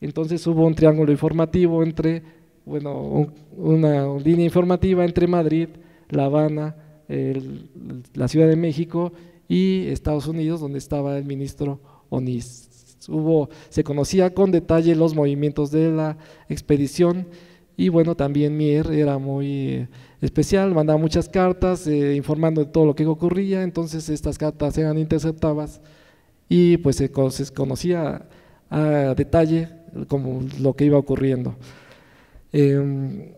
Entonces hubo un triángulo informativo entre, bueno, una línea informativa entre Madrid, La Habana, la Ciudad de México y Estados Unidos, donde estaba el ministro Onís. Hubo, se conocía con detalle los movimientos de la expedición y bueno, también Mier era muy eh, especial, mandaba muchas cartas eh, informando de todo lo que ocurría, entonces estas cartas eran interceptadas y pues se, conocía a detalle como lo que iba ocurriendo. Em,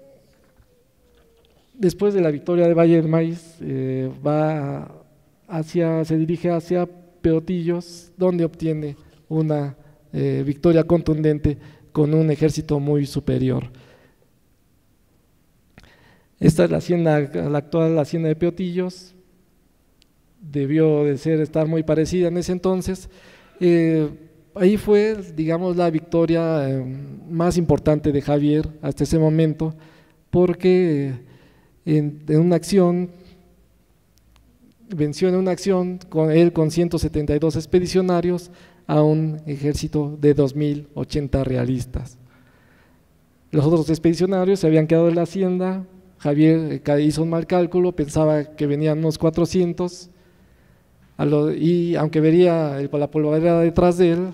después de la victoria de Valle del Maíz, eh, va hacia, se dirige hacia Peotillos, donde obtiene una victoria contundente con un ejército muy superior. Esta es la hacienda, la actual hacienda de Peotillos, debió de ser, estar muy parecida en ese entonces. Eh, ahí fue, digamos, la victoria eh, más importante de Javier hasta ese momento, porque en, una acción, venció en una acción con él con 172 expedicionarios a un ejército de 2.080 realistas. Los otros expedicionarios se habían quedado en la hacienda, Javier eh, hizo un mal cálculo, pensaba que venían unos 400, y aunque vería la polvareda detrás de él,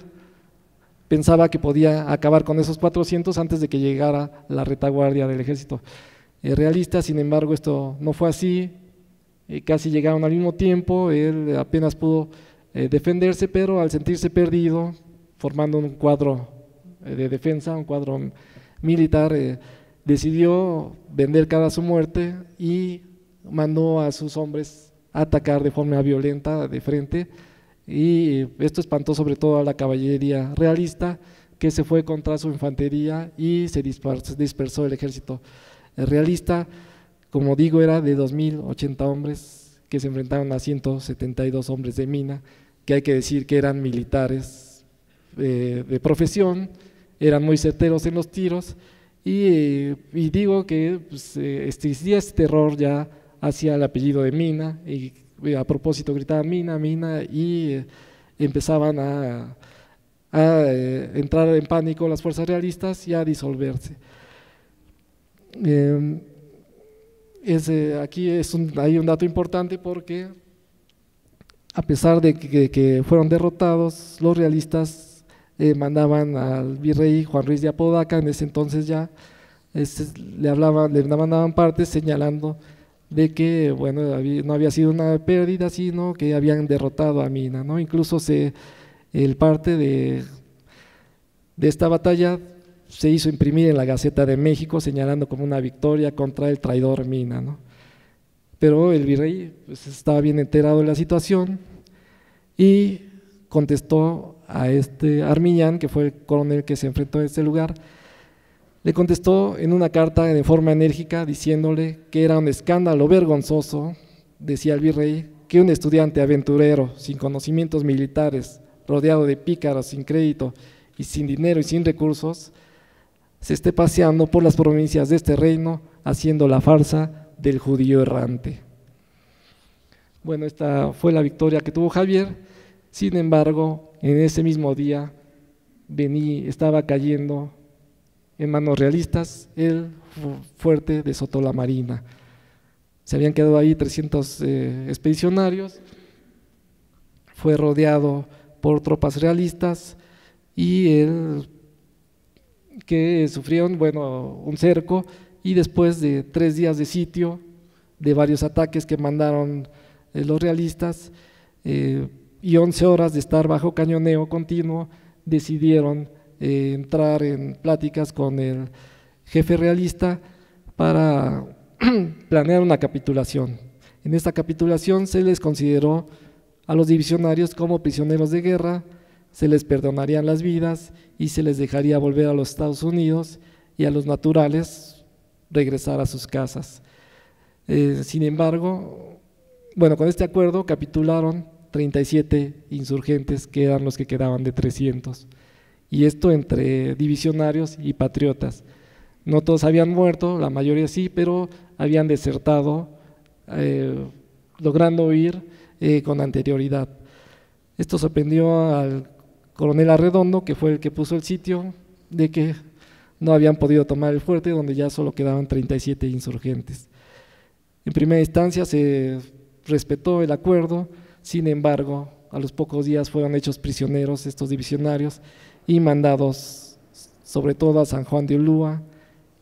pensaba que podía acabar con esos 400 antes de que llegara la retaguardia del ejército. Realista, sin embargo esto no fue así, eh, casi llegaron al mismo tiempo, él apenas pudo eh, defenderse, pero al sentirse perdido, formando un cuadro de defensa, un cuadro militar, decidió vender cada su muerte y mandó a sus hombres atacar de forma violenta de frente y esto espantó sobre todo a la caballería realista que se fue contra su infantería y se dispersó el ejército realista. Como digo, era de 2.080 hombres que se enfrentaron a 172 hombres de mina, que hay que decir que eran militares eh, de profesión, eran muy certeros en los tiros y, digo que pues, eh, existía este terror ya hacia el apellido de Mina y a propósito gritaban Mina, Mina y eh, empezaban a, eh, entrar en pánico las fuerzas realistas y a disolverse. Em, aquí es hay un dato importante porque a pesar de que, fueron derrotados, los realistas eh, mandaban al virrey Juan Ruiz de Apodaca, en ese entonces ya, le, hablaban, le mandaban partes señalando de que bueno, no había sido una pérdida, sino que habían derrotado a Mina. ¿no? Incluso se, el parte de, de esta batalla se hizo imprimir en la Gaceta de México señalando como una victoria contra el traidor Mina. ¿no? Pero el virrey pues, estaba bien enterado de la situación y contestó a este Armiñán, que fue el coronel que se enfrentó a este lugar, le contestó en una carta de forma enérgica diciéndole que era un escándalo vergonzoso, decía el virrey, que un estudiante aventurero, sin conocimientos militares, rodeado de pícaros, sin crédito y sin dinero y sin recursos, se esté paseando por las provincias de este reino haciendo la farsa del judío errante. Bueno, esta fue la victoria que tuvo Javier, sin embargo, en ese mismo día vení, estaba cayendo en manos realistas el fuerte de Soto la Marina. Se habían quedado ahí 300 eh, expedicionarios, fue rodeado por tropas realistas y el, que sufrieron bueno, un cerco y después de tres días de sitio, de varios ataques que mandaron eh, los realistas eh, y 11 horas de estar bajo cañoneo continuo, decidieron eh, entrar en pláticas con el jefe realista para planear una capitulación. En esta capitulación se les consideró a los divisionarios como prisioneros de guerra, se les perdonarían las vidas y se les dejaría volver a los Estados Unidos y a los naturales regresar a sus casas. Eh, sin embargo, bueno, con este acuerdo capitularon 37 insurgentes que eran los que quedaban de 300 y esto entre divisionarios y patriotas. No todos habían muerto, la mayoría sí, pero habían desertado, eh, logrando huir eh, con anterioridad. Esto sorprendió al coronel Arredondo, que fue el que puso el sitio, de que no habían podido tomar el fuerte, donde ya solo quedaban 37 insurgentes. En primera instancia se respetó el acuerdo, sin embargo, a los pocos días fueron hechos prisioneros estos divisionarios y mandados sobre todo a San Juan de Ulúa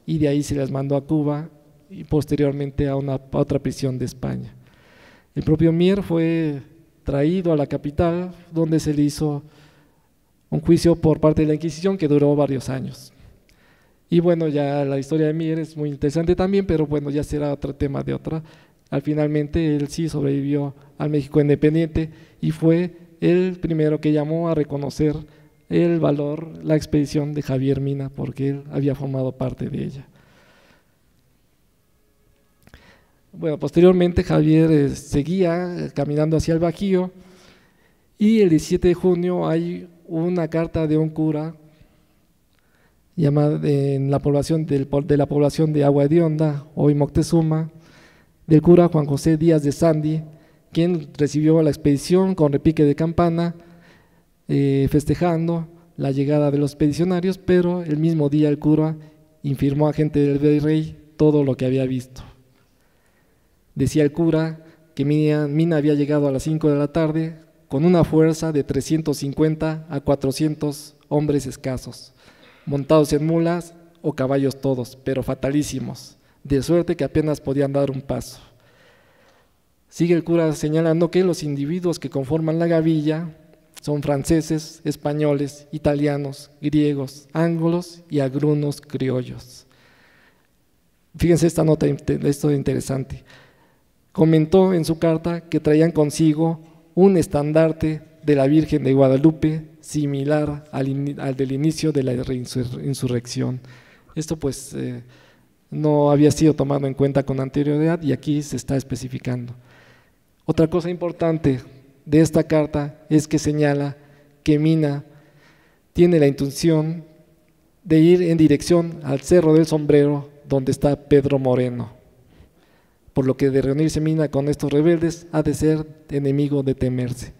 y de ahí se les mandó a Cuba y posteriormente a, una, otra prisión de España. El propio Mier fue traído a la capital, donde se le hizo un juicio por parte de la Inquisición que duró varios años. Y bueno, ya la historia de Mier es muy interesante también, pero bueno, ya será otro tema de otra. Al finalmente él sí sobrevivió al México independiente y fue el primero que llamó a reconocer el valor, la expedición de Javier Mina, porque él había formado parte de ella. Bueno, posteriormente Javier eh, seguía caminando hacia el Bajío y el 17 de junio hay una carta de un cura llamada en la población de la población de Agua de Onda, hoy Moctezuma, del cura Juan José Díaz de Sandy, quien recibió la expedición con repique de campana, eh, festejando la llegada de los expedicionarios, pero el mismo día el cura informó a gente del rey todo lo que había visto. Decía el cura que Mina, había llegado a las 5 de la tarde con una fuerza de 350 a 400 hombres escasos, montados en mulas o caballos todos, pero fatalísimos, de suerte que apenas podían dar un paso. Sigue el cura señalando que los individuos que conforman la gavilla son franceses, españoles, italianos, griegos, ángolos y agrunos criollos. Fíjense esta nota, esto es interesante. Comentó en su carta que traían consigo un estandarte de la Virgen de Guadalupe similar al, del inicio de la insurrección. Esto pues eh, no había sido tomado en cuenta con anterioridad y aquí se está especificando. Otra cosa importante de esta carta es que señala que Mina tiene la intención de ir en dirección al Cerro del Sombrero donde está Pedro Moreno por lo que de reunirse Mina con estos rebeldes ha de ser enemigo de temerse.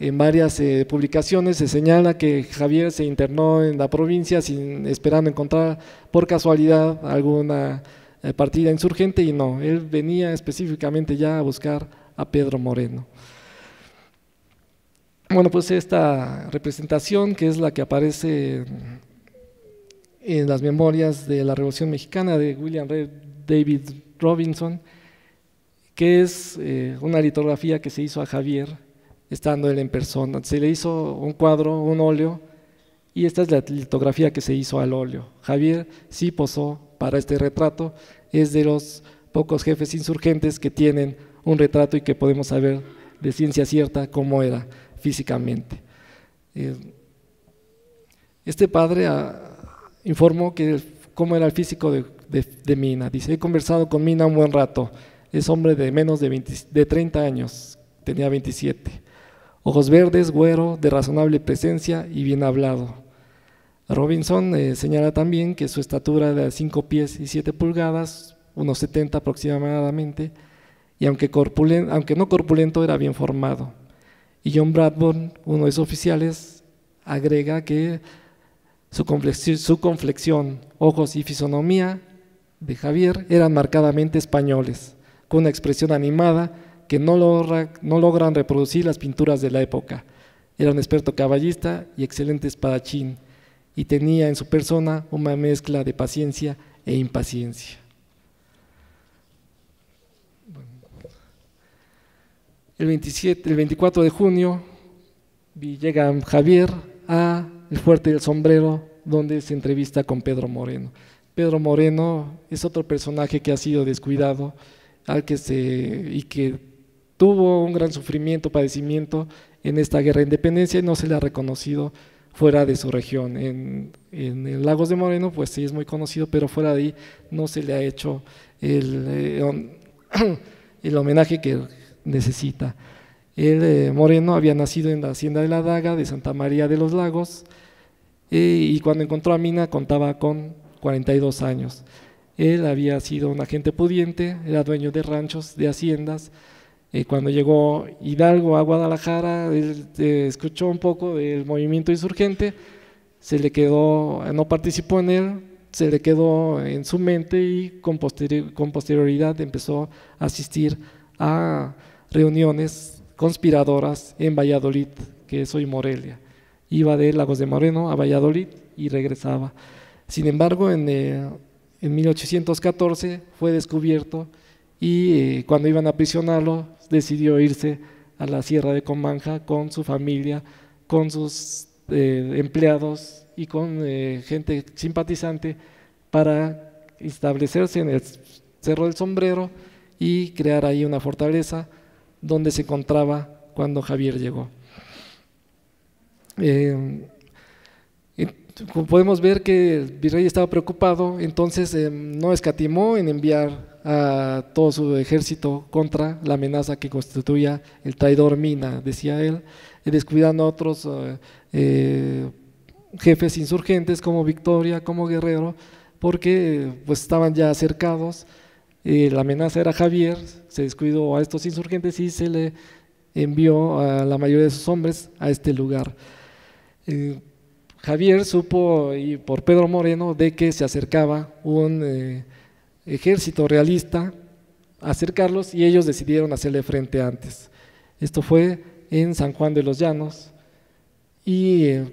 En varias eh, publicaciones se señala que Javier se internó en la provincia sin esperando encontrar por casualidad alguna eh, partida insurgente y no, él venía específicamente ya a buscar a Pedro Moreno. Bueno, pues esta representación, que es la que aparece en las memorias de la Revolución Mexicana de William David Robinson, que es eh, una litografía que se hizo a Javier estando él en persona. Se le hizo un cuadro, un óleo, y esta es la litografía que se hizo al óleo. Javier sí posó para este retrato, es de los pocos jefes insurgentes que tienen un retrato y que podemos saber de ciencia cierta cómo era físicamente. Eh, este padre ah, informó que cómo era el físico de, Mina. Dice, he conversado con Mina un buen rato. Es hombre de menos de, de 30 años, tenía 27. Ojos verdes, güero, de razonable presencia y bien hablado. Robinson eh, señala también que su estatura de 5 pies y 7 pulgadas, unos 70 aproximadamente, y aunque, aunque no corpulento era bien formado. Y John Bradburn, uno de sus oficiales, agrega que su complexión, ojos y fisonomía de Javier eran marcadamente españoles, con una expresión animada que no, logran reproducir las pinturas de la época. Era un experto caballista y excelente espadachín, y tenía en su persona una mezcla de paciencia e impaciencia. El, 27, el 24 de junio llega Javier a el Fuerte del Sombrero, donde se entrevista con Pedro Moreno. Pedro Moreno es otro personaje que ha sido descuidado al que se, y que tuvo un gran sufrimiento, padecimiento en esta guerra de independencia y no se le ha reconocido fuera de su región. En, en Lagos de Moreno, pues sí es muy conocido, pero fuera de ahí no se le ha hecho el, eh, el homenaje que necesita. El eh, Moreno había nacido en la hacienda de la Daga de Santa María de los Lagos, y cuando encontró a Mina contaba con 42 años. Él había sido un agente pudiente, era dueño de ranchos, de haciendas. Cuando llegó Hidalgo a Guadalajara, él eh, escuchó un poco del movimiento insurgente, se le quedó, no participó en él, se le quedó en su mente y con, con posterioridad empezó a asistir a reuniones conspiradoras en Valladolid, que es hoy Morelia iba de Lagos de Moreno a Valladolid y regresaba. Sin embargo, en, 1814 eh, fue descubierto y eh, cuando iban a prisionarlo decidió irse a la Sierra de Comanja con su familia, con sus eh, empleados y con eh, gente simpatizante para establecerse en el Cerro del Sombrero y crear ahí una fortaleza donde se encontraba cuando Javier llegó. Podemos ver que el virrey estaba preocupado, entonces eh, no escatimó en enviar a todo su ejército contra la amenaza que constituía el traidor Mina, decía él, descuidando a otros eh, jefes insurgentes como Victoria, como Guerrero, porque pues estaban ya acercados, la amenaza era Javier, se descuidó a estos insurgentes y se le envió a la mayoría de sus hombres a este lugar. Eh, Javier supo, y por Pedro Moreno, de que se acercaba un eh, ejército realista acercarlos y ellos decidieron hacerle frente antes. Esto fue en San Juan de los Llanos y eh,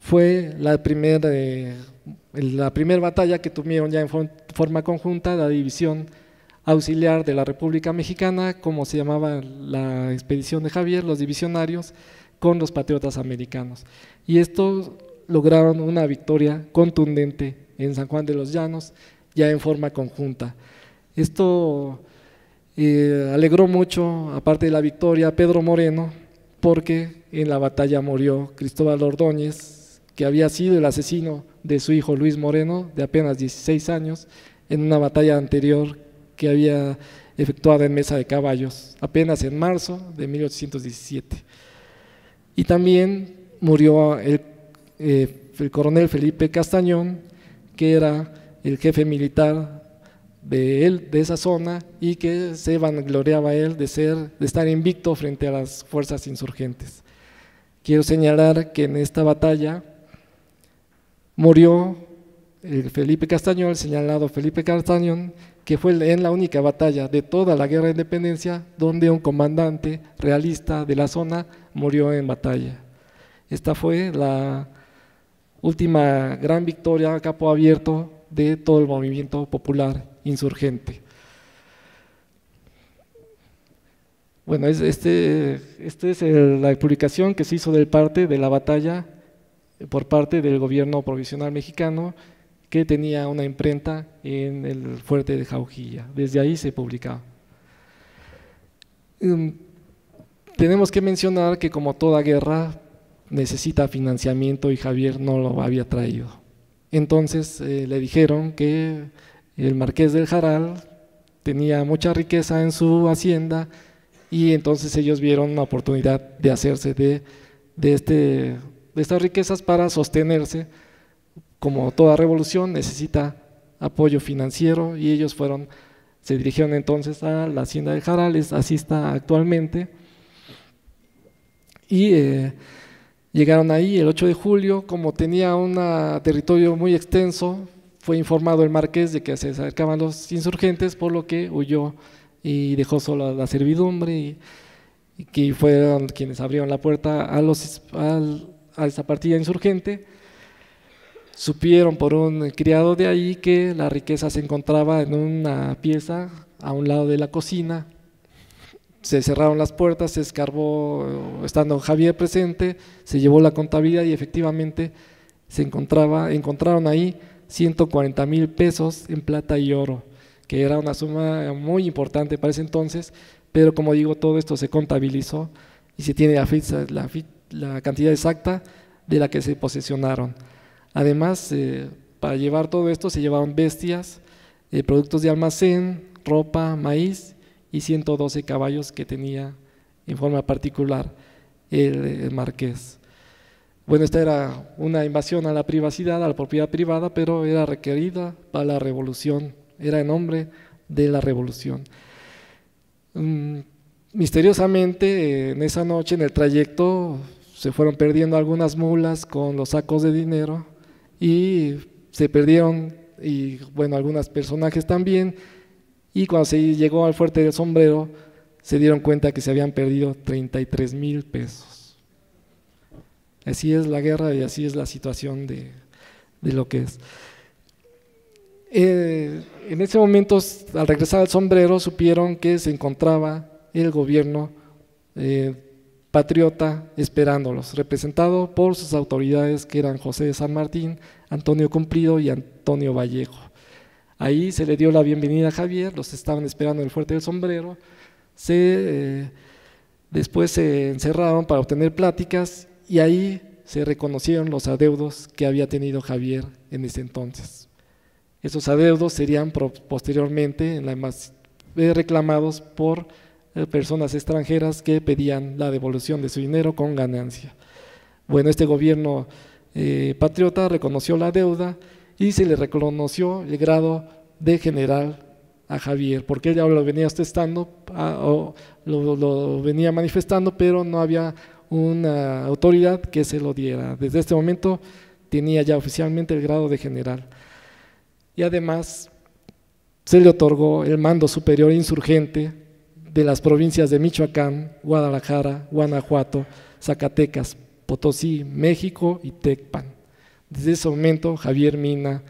fue la primera la primera batalla que tuvieron ya en forma conjunta la división auxiliar de la República Mexicana, como se llamaba la expedición de Javier, los divisionarios, con los patriotas americanos. Y estos lograron una victoria contundente en San Juan de los Llanos, ya en forma conjunta. Esto eh, alegró mucho, aparte de la victoria, a Pedro Moreno, porque en la batalla murió Cristóbal Ordóñez, que había sido el asesino de su hijo Luis Moreno, de apenas 16 años, en una batalla anterior que había efectuado en Mesa de Caballos, apenas en marzo de 1817. Y también murió eh, el coronel Felipe Castañón, que era el jefe militar de él, de esa zona, y que se vangloriaba él de ser, de estar invicto frente a las fuerzas insurgentes. Quiero señalar que en esta batalla murió el Felipe Castañón, señalado Felipe Castañón, que fue en la única batalla de toda la guerra de independencia donde un comandante realista de la zona murió en batalla. Esta fue la última gran victoria a capo abierto de todo el movimiento popular insurgente. Bueno, este, este es la publicación que se hizo del parte de la batalla por parte del gobierno provisional mexicano que tenía una imprenta en el fuerte de Jaujilla. Desde ahí se publicaba. Mm, tenemos que mencionar que como toda guerra necesita financiamiento y Javier no lo había traído. Entonces eh, le dijeron que el marqués del Jaral tenía mucha riqueza en su hacienda y entonces ellos vieron una oportunidad de hacerse de, de, este, de estas riquezas para sostenerse. Como toda revolución, necesita apoyo financiero y ellos fueron, se dirigieron entonces a la hacienda de Jarales, así está actualmente, y eh, llegaron ahí el 8 de julio, como tenía un territorio muy extenso, fue informado el marqués de que se acercaban los insurgentes, por lo que huyó y dejó solo la servidumbre y, que fueron quienes abrieron la puerta a, los, a esa partida insurgente supieron por un criado de ahí que la riqueza se encontraba en una pieza a un lado de la cocina. Se cerraron las puertas, se escarbó, estando Javier presente, se llevó la contabilidad y efectivamente se encontraba, encontraron ahí 140 mil pesos en plata y oro, que era una suma muy importante para ese entonces, pero como digo, todo esto se contabilizó y se tiene la, la cantidad exacta de la que se posesionaron. Además, eh, para llevar todo esto se llevaban bestias, eh, productos de almacén, ropa, maíz y 112 caballos que tenía en forma particular el, marqués. Bueno, esta era una invasión a la privacidad, a la propiedad privada, pero era requerida para la revolución, era en nombre de la revolución. Mm, misteriosamente, en esa noche, en el trayecto, se fueron perdiendo algunas mulas con los sacos de dinero y se perdieron, y bueno, algunos personajes también, y cuando se llegó al fuerte del sombrero, se dieron cuenta que se habían perdido 33 mil pesos. Así es la guerra y así es la situación de, lo que es. Eh, en ese momento, al regresar al sombrero, supieron que se encontraba el gobierno eh, patriota esperándolos, representado por sus autoridades que eran José de San Martín, Antonio Cumplido y Antonio Vallejo. Ahí se le dio la bienvenida a Javier, los estaban esperando en el Fuerte del Sombrero, se, eh, después se encerraron para obtener pláticas y ahí se reconocieron los adeudos que había tenido Javier en ese entonces. Esos adeudos serían posteriormente eh, reclamados por eh, personas extranjeras que pedían la devolución de su dinero con ganancia. Bueno, este gobierno patriota reconoció la deuda y se le reconoció el grado de general a Javier, porque ella lo venía ah, o lo venía manifestando, pero no había una autoridad que se lo diera. Desde este momento tenía ya oficialmente el grado de general. Y además se le otorgó el mando superior insurgente de las provincias de Michoacán, Guadalajara, Guanajuato, Zacatecas, Potosí, México y Tecpan. Desde ese momento Javier Mina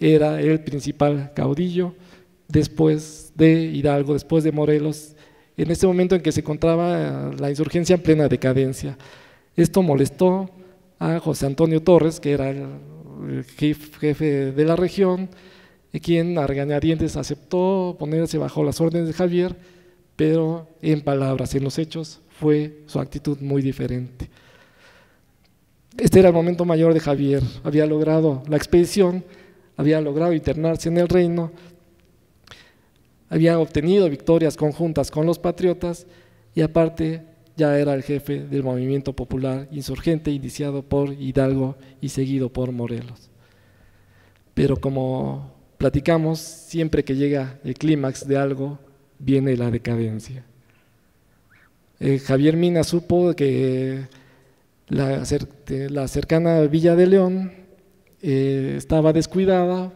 era el principal caudillo después de Hidalgo, después de Morelos en este momento en que se encontraba la insurgencia en plena decadencia. Esto molestó a José Antonio Torres, que era el jefe de la región, quien a regañadientes aceptó ponerse bajo las órdenes de Javier, pero en palabras, en los hechos, fue su actitud muy diferente. Este era el momento mayor de Javier, había logrado la expedición, había logrado internarse en el reino, había obtenido victorias conjuntas con los patriotas y aparte ya era el jefe del movimiento popular insurgente iniciado por Hidalgo y seguido por Morelos. Pero como platicamos, siempre que llega el clímax de algo, viene la decadencia. Eh, Javier Mina supo que la, cercana Villa de León eh, estaba descuidada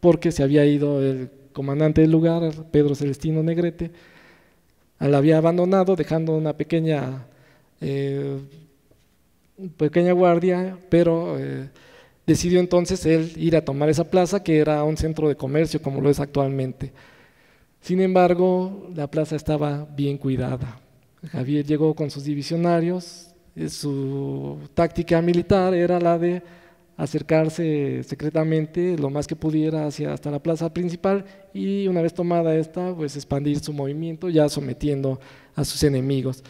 porque se había ido el comandante del lugar, Pedro Celestino Negrete, la había abandonado dejando una pequeña, eh, pequeña guardia, pero eh, decidió entonces él ir a tomar esa plaza que era un centro de comercio como lo es actualmente. Sin embargo, la plaza estaba bien cuidada. Javier llegó con sus divisionarios, eh, su táctica militar era la de acercarse secretamente lo más que pudiera hacia hasta la plaza principal y una vez tomada esta, pues expandir su movimiento ya sometiendo a sus enemigos.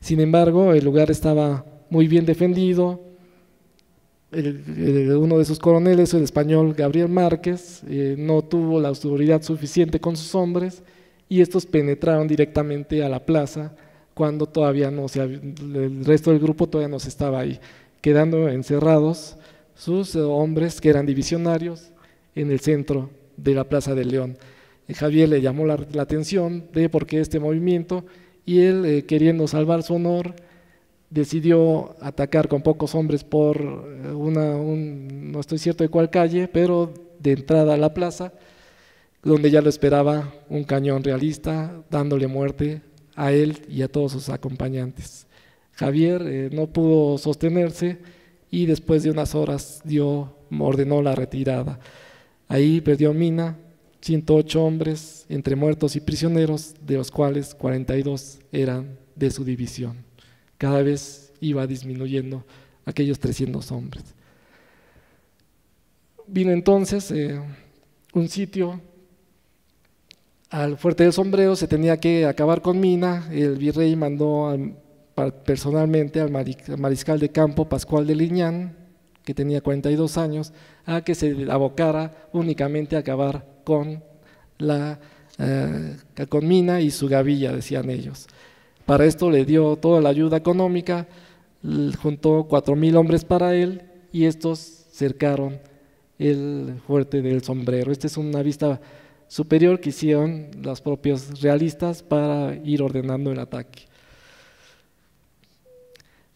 Sin embargo, el lugar estaba muy bien defendido. uno de sus coroneles, el español Gabriel Márquez, eh, no tuvo la autoridad suficiente con sus hombres y estos penetraron directamente a la plaza cuando todavía no, se, el resto del grupo todavía no se estaba ahí, quedando encerrados sus hombres que eran divisionarios en el centro de la Plaza de León. Eh, Javier le llamó la, atención de por qué este movimiento y él, eh, queriendo salvar su honor, decidió atacar con pocos hombres por eh, una, no estoy cierto de cuál calle, pero de entrada a la plaza, donde ya lo esperaba un cañón realista, dándole muerte a él y a todos sus acompañantes. Javier no pudo sostenerse, y después de unas horas dio, ordenó la retirada. Ahí perdió Mina 108 hombres entre muertos y prisioneros, de los cuales 42 eran de su división. Cada vez iba disminuyendo aquellos 300 hombres. Vino entonces eh, un sitio al fuerte del sombrero, se tenía que acabar con Mina, el virrey mandó al personalmente al mariscal de campo Pascual de Liñán, que tenía 42 años, a que se abocara únicamente a acabar con la eh, Mina y su gavilla, decían ellos. Para esto le dio toda la ayuda económica, juntó cuatro mil hombres para él y estos cercaron el fuerte del sombrero. Esta es una vista superior que hicieron los propios realistas para ir ordenando el ataque.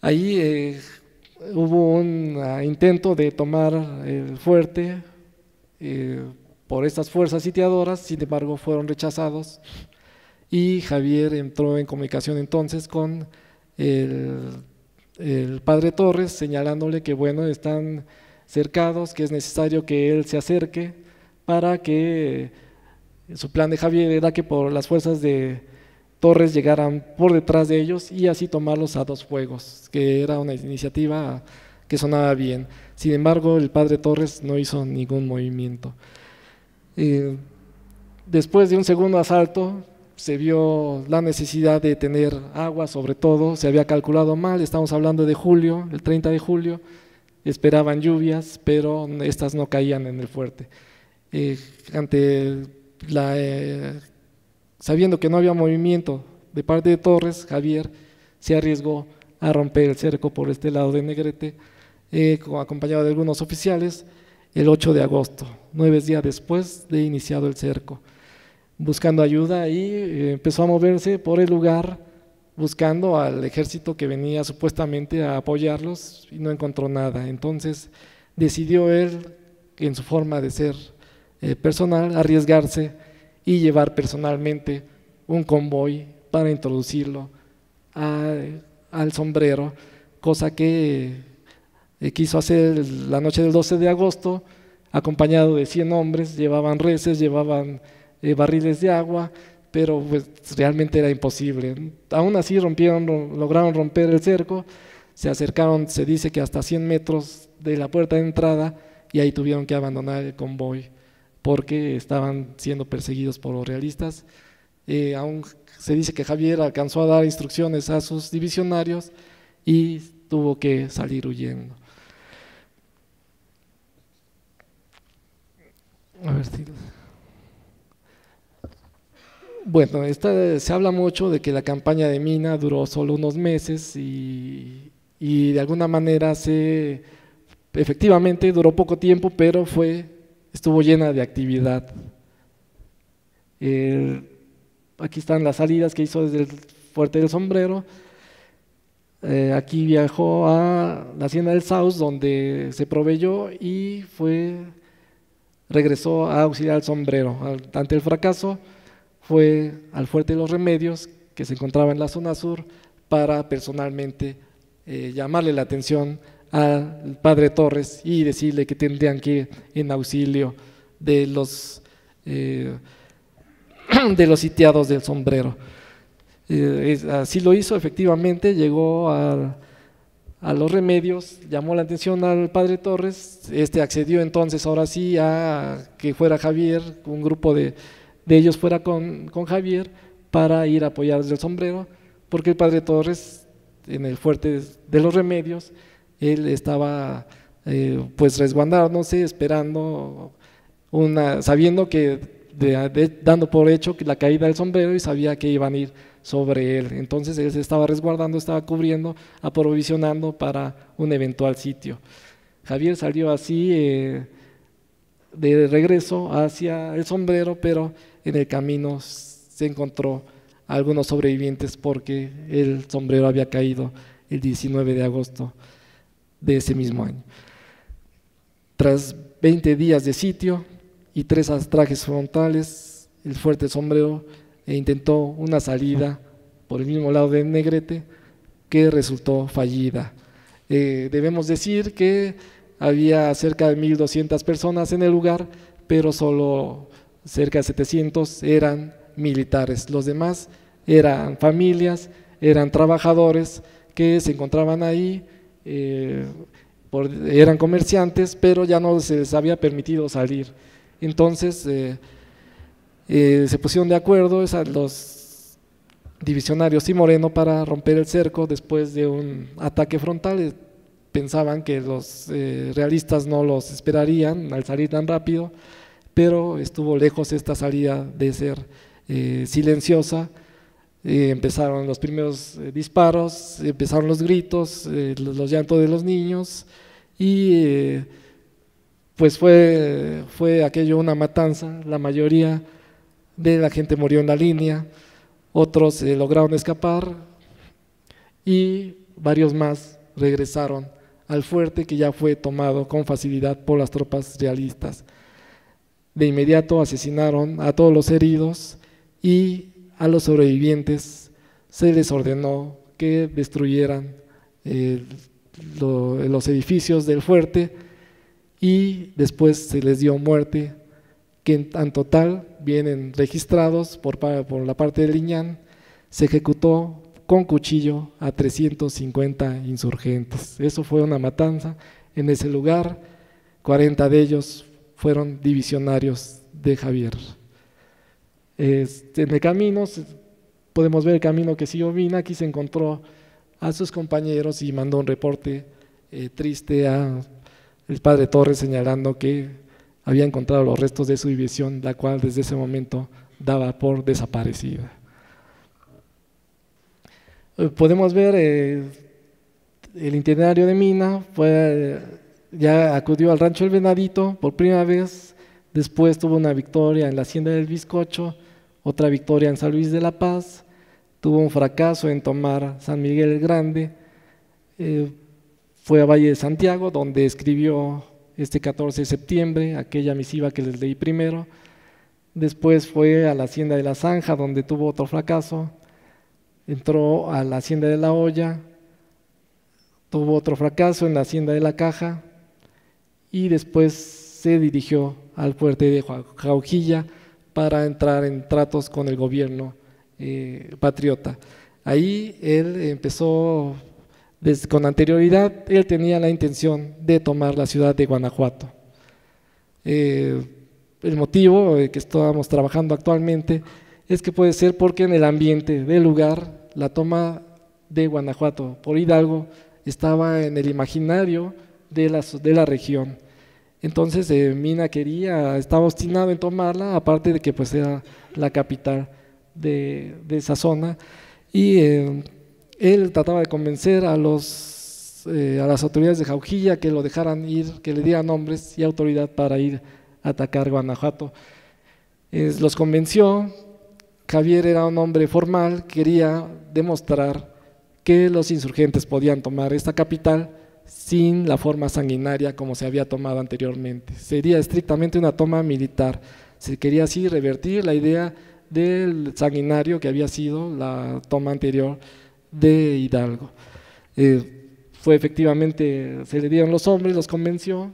Ahí eh, hubo un ah, intento de tomar el fuerte eh, por estas fuerzas sitiadoras, sin embargo fueron rechazados y Javier entró en comunicación entonces con el, padre Torres señalándole que bueno, están cercados, que es necesario que él se acerque para que su plan de Javier era que por las fuerzas de torres llegaran por detrás de ellos y así tomarlos a dos fuegos, que era una iniciativa que sonaba bien. Sin embargo, el padre Torres no hizo ningún movimiento. Eh, después de un segundo asalto, se vio la necesidad de tener agua, sobre todo, se había calculado mal, estamos hablando de julio, el 30 de julio, esperaban lluvias, pero estas no caían en el fuerte. Eh, ante eh, sabiendo que no había movimiento de parte de Torres, Javier se arriesgó a romper el cerco por este lado de Negrete, eh, acompañado de algunos oficiales, el 8 de agosto, nueve días después de iniciado el cerco buscando ayuda y eh, empezó a moverse por el lugar buscando al ejército que venía supuestamente a apoyarlos y no encontró nada. Entonces decidió él, en su forma de ser eh, personal, arriesgarse y llevar personalmente un convoy para introducirlo al sombrero, cosa que eh, quiso hacer la noche del 12 de agosto, acompañado de 100 hombres, llevaban reces, llevaban eh, barriles de agua, pero pues, realmente era imposible. Aún así rompieron, lograron romper el cerco, se acercaron, se dice que hasta 100 metros de la puerta de entrada y ahí tuvieron que abandonar el convoy porque estaban siendo perseguidos por los realistas. Eh, aún se dice que Javier alcanzó a dar instrucciones a sus divisionarios y tuvo que salir huyendo. A ver si... Bueno, se habla mucho de que la campaña de Mina duró solo unos meses y, de alguna manera se, efectivamente duró poco tiempo, pero fue, estuvo llena de actividad. aquí están las salidas que hizo desde el Fuerte del Sombrero. Eh, aquí viajó a la Hacienda del Saus, donde se proveyó y fue, regresó a auxiliar al sombrero. Ante el fracaso, fue al Fuerte de los Remedios, que se encontraba en la zona sur, para personalmente eh, llamarle la atención al padre Torres y decirle que tendrían que ir en auxilio de los, eh, de los sitiados del sombrero. Eh, así lo hizo, efectivamente, llegó a, a, los remedios, llamó la atención al padre Torres, este accedió entonces ahora sí a que fuera Javier, un grupo de de ellos fuera con, Javier para ir a apoyar desde el sombrero, porque el padre Torres, en el fuerte de los remedios, él estaba eh, pues resguardándose, esperando, una, sabiendo que, dando por hecho que la caída del sombrero y sabía que iban a ir sobre él. Entonces él se estaba resguardando, estaba cubriendo, aprovisionando para un eventual sitio. Javier salió así eh, de regreso hacia el sombrero, pero en el camino se encontró algunos sobrevivientes porque el sombrero había caído el 19 de agosto de ese mismo año. Tras 20 días de sitio y tres atrajes frontales, el fuerte sombrero intentó una salida por el mismo lado de Negrete que resultó fallida. Eh, debemos decir que había cerca de 1.200 personas en el lugar, pero solo cerca de 700 eran militares, los demás eran familias, eran trabajadores que se encontraban ahí, eh, eran comerciantes, pero ya no se les había permitido salir. Entonces eh, eh, se pusieron de acuerdo los divisionarios y Moreno para romper el cerco después de un ataque frontal. Pensaban que los realistas no los esperarían al salir tan rápido pero estuvo lejos esta salida de ser silenciosa. Eh, empezaron los primeros eh, disparos, empezaron los gritos, los, llantos de los niños. Y pues fue, fue aquello una matanza, la mayoría de la gente murió en la línea, otros lograron escapar. Y varios más regresaron al fuerte que ya fue tomado con facilidad por las tropas realistas. De inmediato asesinaron a todos los heridos y a los sobrevivientes se les ordenó que destruyeran eh, los edificios del fuerte y después se les dio muerte, que en, total vienen registrados por, por la parte de Liñán se ejecutó con cuchillo a 350 insurgentes. Eso fue una matanza en ese lugar. 40 de ellos fueron divisionarios de Javier. Este, en el camino, podemos ver el camino que siguió aquí se encontró a sus compañeros y mandó un reporte eh, triste a el padre Torres señalando que había encontrado los restos de su división, la cual desde ese momento daba por desaparecida. Eh, podemos ver eh, el itinerario de Mina, ya acudió al rancho El Venadito por primera vez, después tuvo una victoria en la hacienda del Bizcocho, otra victoria en San Luis de la Paz, tuvo un fracaso en tomar San Miguel el Grande, eh, fue a Valle de Santiago, donde escribió este 14 de septiembre aquella misiva que les leí primero, después fue a la hacienda de la Zanja, donde tuvo otro fracaso, entró a la hacienda de la olla, tuvo otro fracaso en la hacienda de la caja y después se dirigió al fuerte de Jaujilla para entrar en tratos con el gobierno eh, patriota. Ahí él empezó, con anterioridad, él tenía la intención de tomar la ciudad de Guanajuato. Eh, el motivo que estábamos trabajando actualmente es que puede ser porque en el ambiente del lugar, la toma de Guanajuato por Hidalgo estaba en el imaginario de la, de la región. Entonces eh, Mina quería, estaba obstinado en tomarla, aparte de que pues era la capital de, esa zona. Y eh, él trataba de convencer a, los, eh, a las autoridades de Jaujilla que lo dejaran ir, que le dieran nombres y autoridad para ir a atacar Guanajuato. los convenció, Javier era un hombre formal, quería demostrar que los insurgentes podían tomar esta capital sin la forma sanguinaria como se había tomado anteriormente. Sería estrictamente una toma militar. Se quería así revertir la idea del sanguinario que había sido la toma anterior de Hidalgo. Eh, fue efectivamente, se le dieron los hombres, los convenció.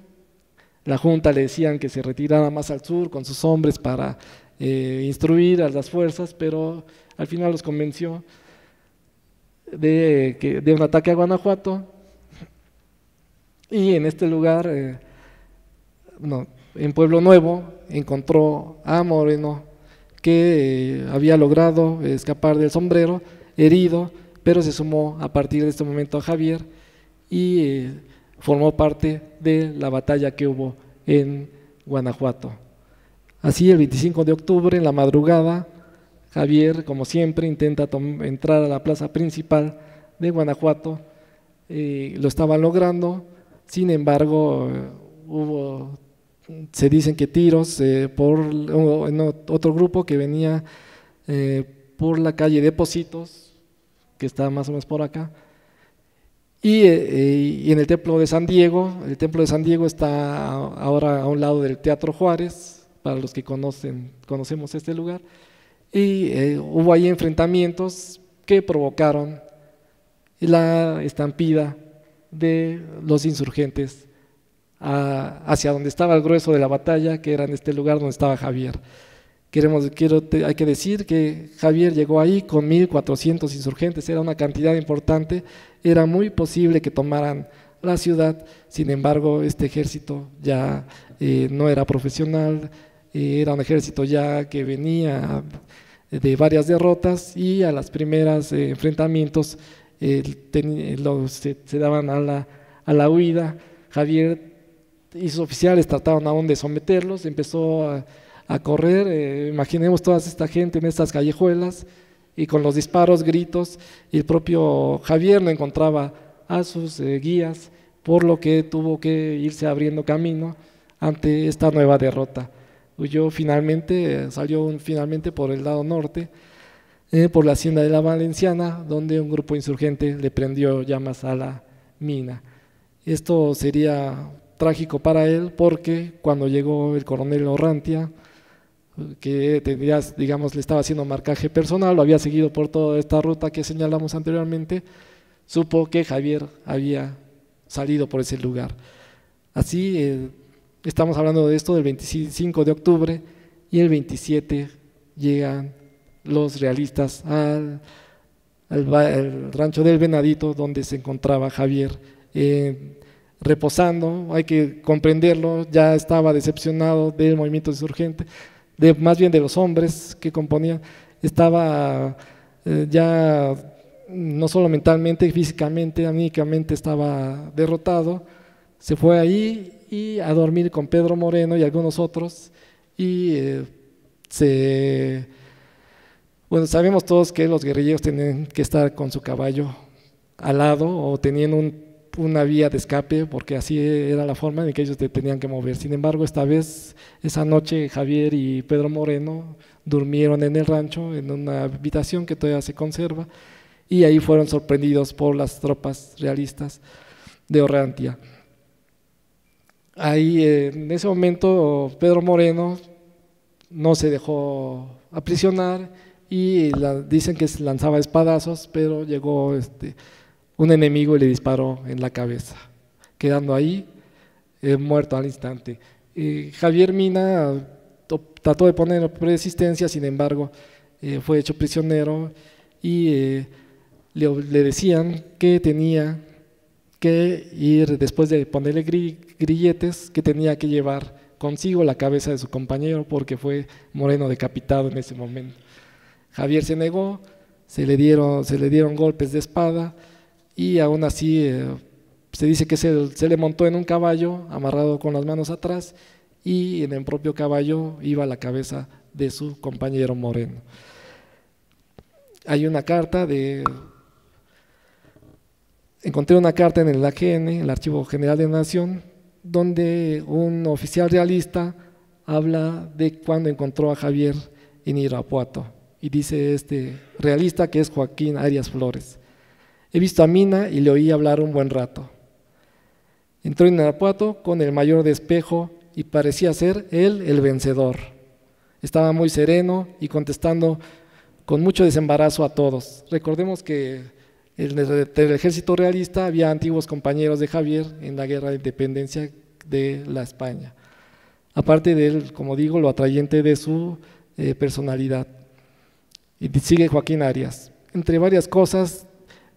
La Junta le decían que se retirara más al sur con sus hombres para eh, instruir a las fuerzas, pero al final los convenció de, que, de un ataque a Guanajuato. Y en este lugar, eh, en Pueblo Nuevo, encontró a Moreno, que eh, había logrado escapar del sombrero, herido, pero se sumó a partir de este momento a Javier y formó parte de la batalla que hubo en Guanajuato. Así, el 25 de octubre, en la madrugada, Javier, como siempre, intenta entrar a la plaza principal de Guanajuato. Eh, lo estaba logrando, sin embargo, hubo, se dicen que tiros eh, por en otro grupo que venía eh, por la calle Depósitos, que está más o menos por acá. Y, y, en el templo de San Diego, el templo de San Diego está ahora a un lado del Teatro Juárez, para los que conocen, conocemos este lugar, y eh, hubo ahí enfrentamientos que provocaron la estampida de los insurgentes hacia donde estaba el grueso de la batalla, que era en este lugar donde estaba Javier. Queremos, quiero, hay que decir que Javier llegó ahí con 1.400 insurgentes, era una cantidad importante, era muy posible que tomaran la ciudad, sin embargo este ejército ya eh, no era profesional, era un ejército ya que venía de varias derrotas y a las primeras eh, enfrentamientos eh, se, daban a la, a la huida. Javier y sus oficiales trataron aún de someterlos, empezó a, correr, eh, imaginemos toda esta gente en estas callejuelas y con los disparos, gritos, y el propio Javier no encontraba a sus guías, por lo que tuvo que irse abriendo camino ante esta nueva derrota huyó finalmente, salió finalmente por el lado norte, eh, por la hacienda de la Valenciana, donde un grupo insurgente le prendió llamas a la mina. Esto sería trágico para él porque cuando llegó el coronel Orrantia, que digamos, le estaba haciendo marcaje personal, lo había seguido por toda esta ruta que señalamos anteriormente, supo que Javier había salido por ese lugar. Así, eh, Estamos hablando de esto del 25 de octubre y el 27 llegan los realistas al, rancho del Venadito donde se encontraba Javier eh, reposando, hay que comprenderlo, ya estaba decepcionado del movimiento insurgente, de, más bien de los hombres que componían, estaba eh, ya no solo mentalmente, físicamente, anímicamente estaba derrotado, se fue ahí y a dormir con Pedro Moreno y algunos otros y eh, se... Bueno, sabemos todos que los guerrilleros tienen que estar con su caballo al lado o teniendo una vía de escape, porque así era la forma en que ellos tenían que mover. Sin embargo, esta vez, esa noche, Javier y Pedro Moreno durmieron en el rancho, en una habitación que todavía se conserva, y ahí fueron sorprendidos por las tropas realistas de Orrantia. Ahí en ese momento Pedro Moreno no se dejó aprisionar y dicen que lanzaba espadazos, pero llegó este, un enemigo y le disparó en la cabeza, quedando ahí eh, muerto al instante. Javier Mina trató de poner resistencia, sin embargo, eh, fue hecho prisionero y eh, le, decían que tenía que ir, después de ponerle grilletes, que tenía que llevar consigo la cabeza de su compañero porque fue Moreno decapitado en ese momento. Javier se negó, se le dieron, golpes de espada y aún así eh, se dice que se, le montó en un caballo amarrado con las manos atrás y en el propio caballo iba la cabeza de su compañero Moreno. Hay una carta de encontré una carta en el AGN, el Archivo General de Nación, donde un oficial realista habla de cuando encontró a Javier en Irapuato. Y dice este realista que es Joaquín Arias Flores. He visto a Mina y le oí hablar un buen rato. Entró en Irapuato con el mayor despejo y parecía ser él el vencedor. Estaba muy sereno y contestando con mucho desembarazo a todos. Recordemos que en el, ejército realista había antiguos compañeros de Javier en la guerra de independencia de la España. Aparte de él, como digo, lo atrayente de su eh, personalidad. Y sigue Joaquín Arias. Entre varias cosas,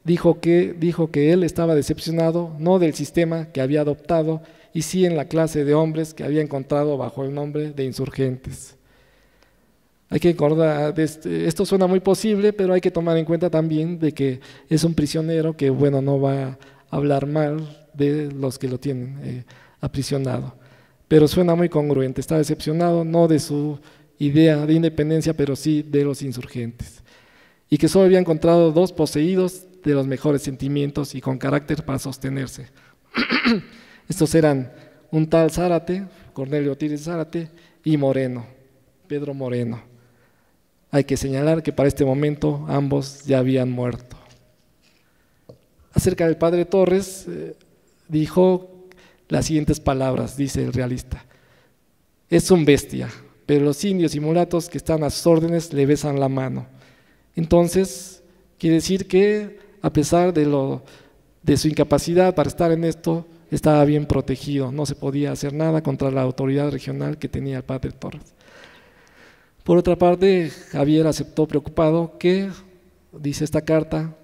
dijo que, dijo que él estaba decepcionado no del sistema que había adoptado, y sí en la clase de hombres que había encontrado bajo el nombre de insurgentes. Hay que acordar, este, esto suena muy posible, pero hay que tomar en cuenta también de que es un prisionero que, bueno, no va a hablar mal de los que lo tienen eh, aprisionado. Pero suena muy congruente, está decepcionado no de su idea de independencia, pero sí de los insurgentes. Y que solo había encontrado dos poseídos de los mejores sentimientos y con carácter para sostenerse. Estos eran un tal Zárate, Cornelio Tires Zárate, y Moreno, Pedro Moreno. Hay que señalar que para este momento ambos ya habían muerto. Acerca del padre Torres, eh, dijo las siguientes palabras, dice el realista. Es un bestia, pero los indios y mulatos que están a sus órdenes le besan la mano. Entonces, quiere decir que a pesar de, lo, de su incapacidad para estar en esto, estaba bien protegido, no se podía hacer nada contra la autoridad regional que tenía el padre Torres. Por otra parte, Javier aceptó preocupado que, dice esta carta,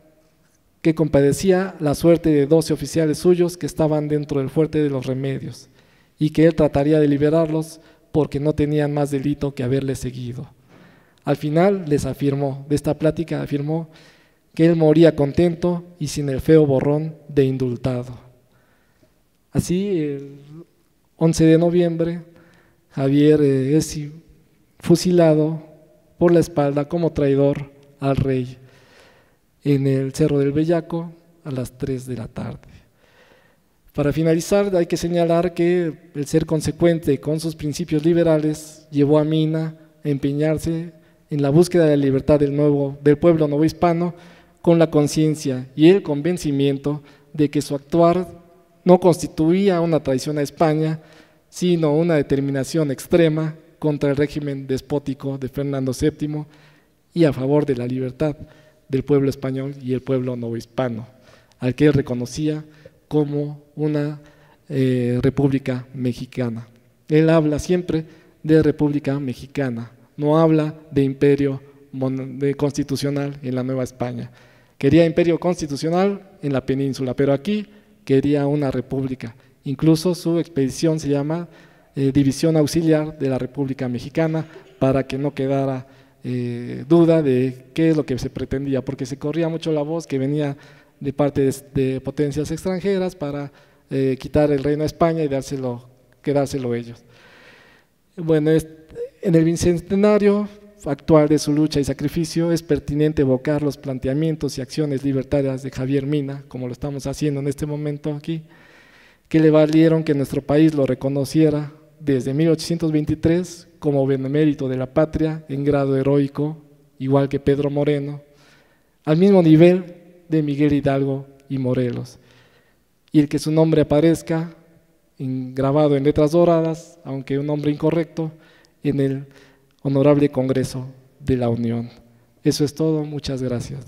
que compadecía la suerte de 12 oficiales suyos que estaban dentro del fuerte de los remedios y que él trataría de liberarlos porque no tenían más delito que haberle seguido. Al final les afirmó, de esta plática afirmó que él moría contento y sin el feo borrón de indultado. Así, el 11 de noviembre, Javier es fusilado por la espalda como traidor al rey en el Cerro del Bellaco a las 3 de la tarde. Para finalizar, hay que señalar que el ser consecuente con sus principios liberales llevó a Mina a empeñarse en la búsqueda de la libertad del, nuevo, del pueblo novohispano con la conciencia y el convencimiento de que su actuar no constituía una traición a España, sino una determinación extrema contra el régimen despótico de Fernando VII y a favor de la libertad del pueblo español y el pueblo novohispano, al que él reconocía como una eh, república mexicana. Él habla siempre de república mexicana, no habla de imperio constitucional en la Nueva España. Quería imperio constitucional en la península, pero aquí quería una república. Incluso su expedición se llama eh, División Auxiliar de la República Mexicana para que no quedara eh, duda de qué es lo que se pretendía, porque se corría mucho la voz que venía de parte de, potencias extranjeras para eh, quitar el reino a España y dárselo, quedárselo ellos. Bueno, en el bicentenario actual de su lucha y sacrificio es pertinente evocar los planteamientos y acciones libertarias de Javier Mina, como lo estamos haciendo en este momento aquí, que le valieron que nuestro país lo reconociera desde 1823 como benemérito de la patria en grado heroico, igual que Pedro Moreno, al mismo nivel de Miguel Hidalgo y Morelos, y el que su nombre aparezca grabado en letras doradas, aunque un nombre incorrecto, en el Honorable Congreso de la Unión. Eso es todo, muchas gracias.